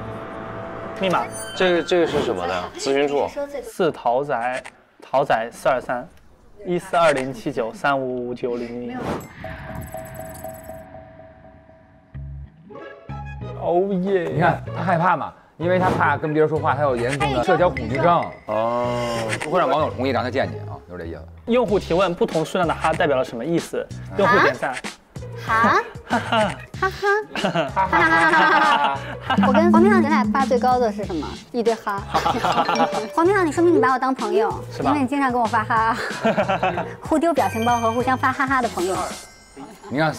密码，
这个这个是什么的？咨询处。
四桃仔，桃仔四二三，一四二零七九三五五九零零。
哦耶！
你看他害怕嘛，因为他怕跟别人说话，他有严重的社交恐惧症。
哦，
不会让网友同意让他见你啊，就是这意思。
用户提问：不同数量的哈代表了什么意思？用户点赞。
哈，哈哈，哈哈，哈哈。哈哈。哈！我跟黄明昊，你俩发最高的是什么？一堆哈。黄明昊，你说明你把我当朋友，
是吧
因为你经常跟我发哈，互丢表情包和互相发哈哈。的朋友。
你看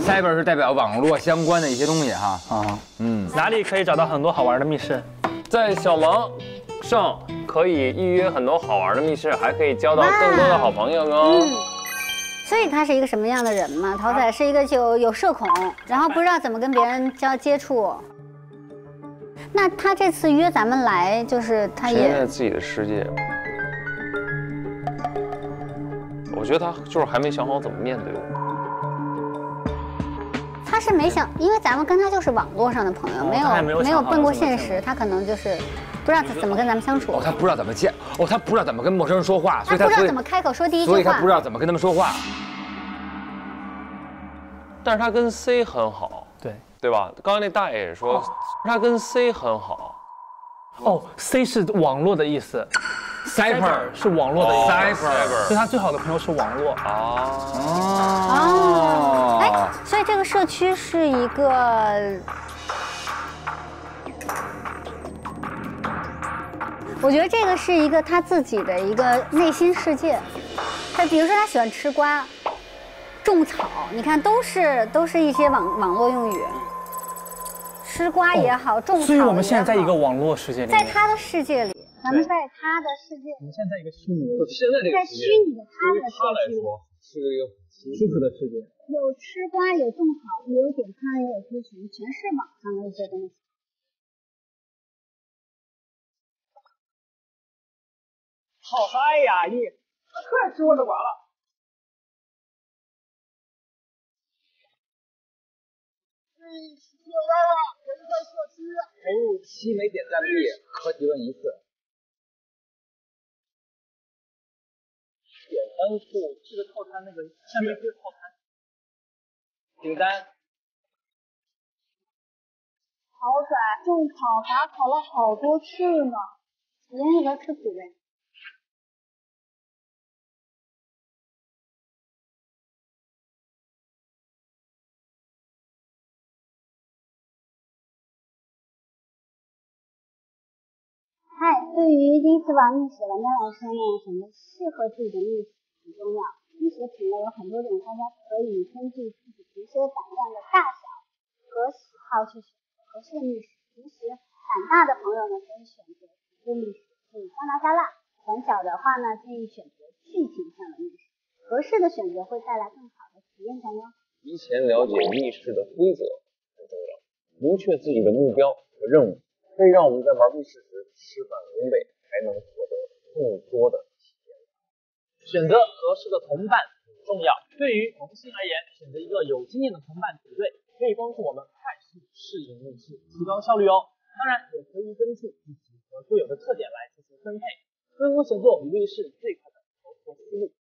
cyber，cyber 是代表网络相关的一些东西哈。啊，嗯，
哪里可以找到很多好玩的密室？
在小芒上可以预约很多好玩的密室，还可以交到更多的好朋友哦。
嗯，所以他是一个什么样的人嘛？桃仔是一个就有社恐，然后不知道怎么跟别人交接触。那他这次约咱们来，就是他也
自己的世界。我觉得他就是还没想好怎么面对我。
是没想，因为咱们跟他就是网络上的朋友，没
有
有没有奔过现实，他可能就是不知道怎么跟咱们相处
哦，，他不知道怎么见，哦，他不知道怎么跟陌生人说话，所以
他不知道怎么开口说第一句话
所以他不知。道怎么跟他们说话。
但是他跟 C 很好，
对
对吧？刚刚那大爷也说，他跟 C 很好。
哦，C 是网络的意思
Cyber
是网络的意思
哦 Cyber
所以他最好的朋友是网络。
哦，哎，所以这个社区是一个，我觉得这个是一个他自己的一个内心世界。他比如说他喜欢吃瓜、种草，你看都是都是一些网网络用语。吃瓜也好，种草
哦所以我们现在在
也好
一个网络世界里。
在他的世界里，咱们在他的世界，
我们现在在一个虚拟的，
现在这个
在
世界
虚拟的他的社区里。
是一个
舒服的世界。
有吃瓜，有种草，也有点餐，也有咨询，全是网上的一些东西。
好嗨呀！你快吃我的瓜了。
六幺啊，人在社区。
投入七枚点赞币可提问一次。
点单户这个套餐，那个下面这个套餐，订单。
好拽种草打草了好多次呢。
体验一个吃苦呗。嗨，对于第一次玩历史玩家来说呢，选择适合自己的密室很重要。历史品类有很多种，大家可以根据自己读书胆量的大小和喜好去选择合适的历史。同时，胆大的朋友呢，可以选择史诗历史，可以加辣加辣；胆小的话呢，建议选择剧情向的密室。合适的选择会带来更好的体验感哟。
提前了解密室的规则很重要，明确自己的目标和任务，可以让我们在玩密室时事半功倍，还能获得更多的体验。
选择合适的同伴很重要。对于同性而言，选择一个有经验的同伴组队，可以帮助我们快速适应密室，提高效率哦。当然，也可以根据自己和队友的特点来进行分配。分工协作，无疑是最快的逃脱思路。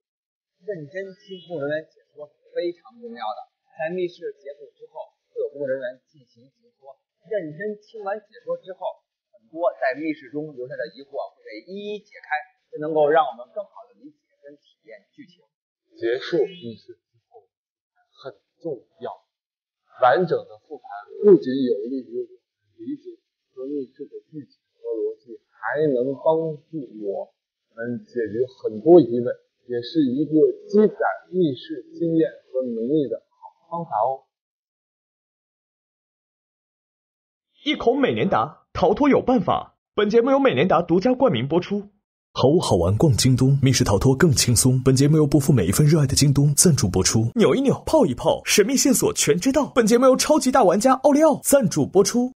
认真听工作人员解说是非常重要的。在密室结束之后，会有工作人员进行解说。认真听完解说之后，多在密室中留下的疑惑会被一一解开，这能够让我们更好的理解跟体验剧情。
结束密室之后很重要，完整的复盘不仅有利于我们理解和密室的剧情和逻辑，还能帮助我们解决很多疑问，也是一个积攒密室经验和能力的好方法哦。
一口美年达，逃脱有办法。本节目由美年达独家冠名播出。好物好玩逛京东，密室逃脱更轻松。本节目由不负每一份热爱的京东赞助播出。扭一扭，泡一泡，神秘线索全知道。本节目由超级大玩家奥利奥赞助播出。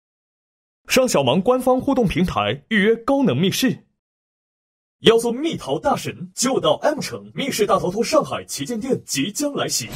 上小芒官方互动平台预约高能密室。要做蜜桃大神，就到 M 城密室大逃脱上海旗舰店即将来袭。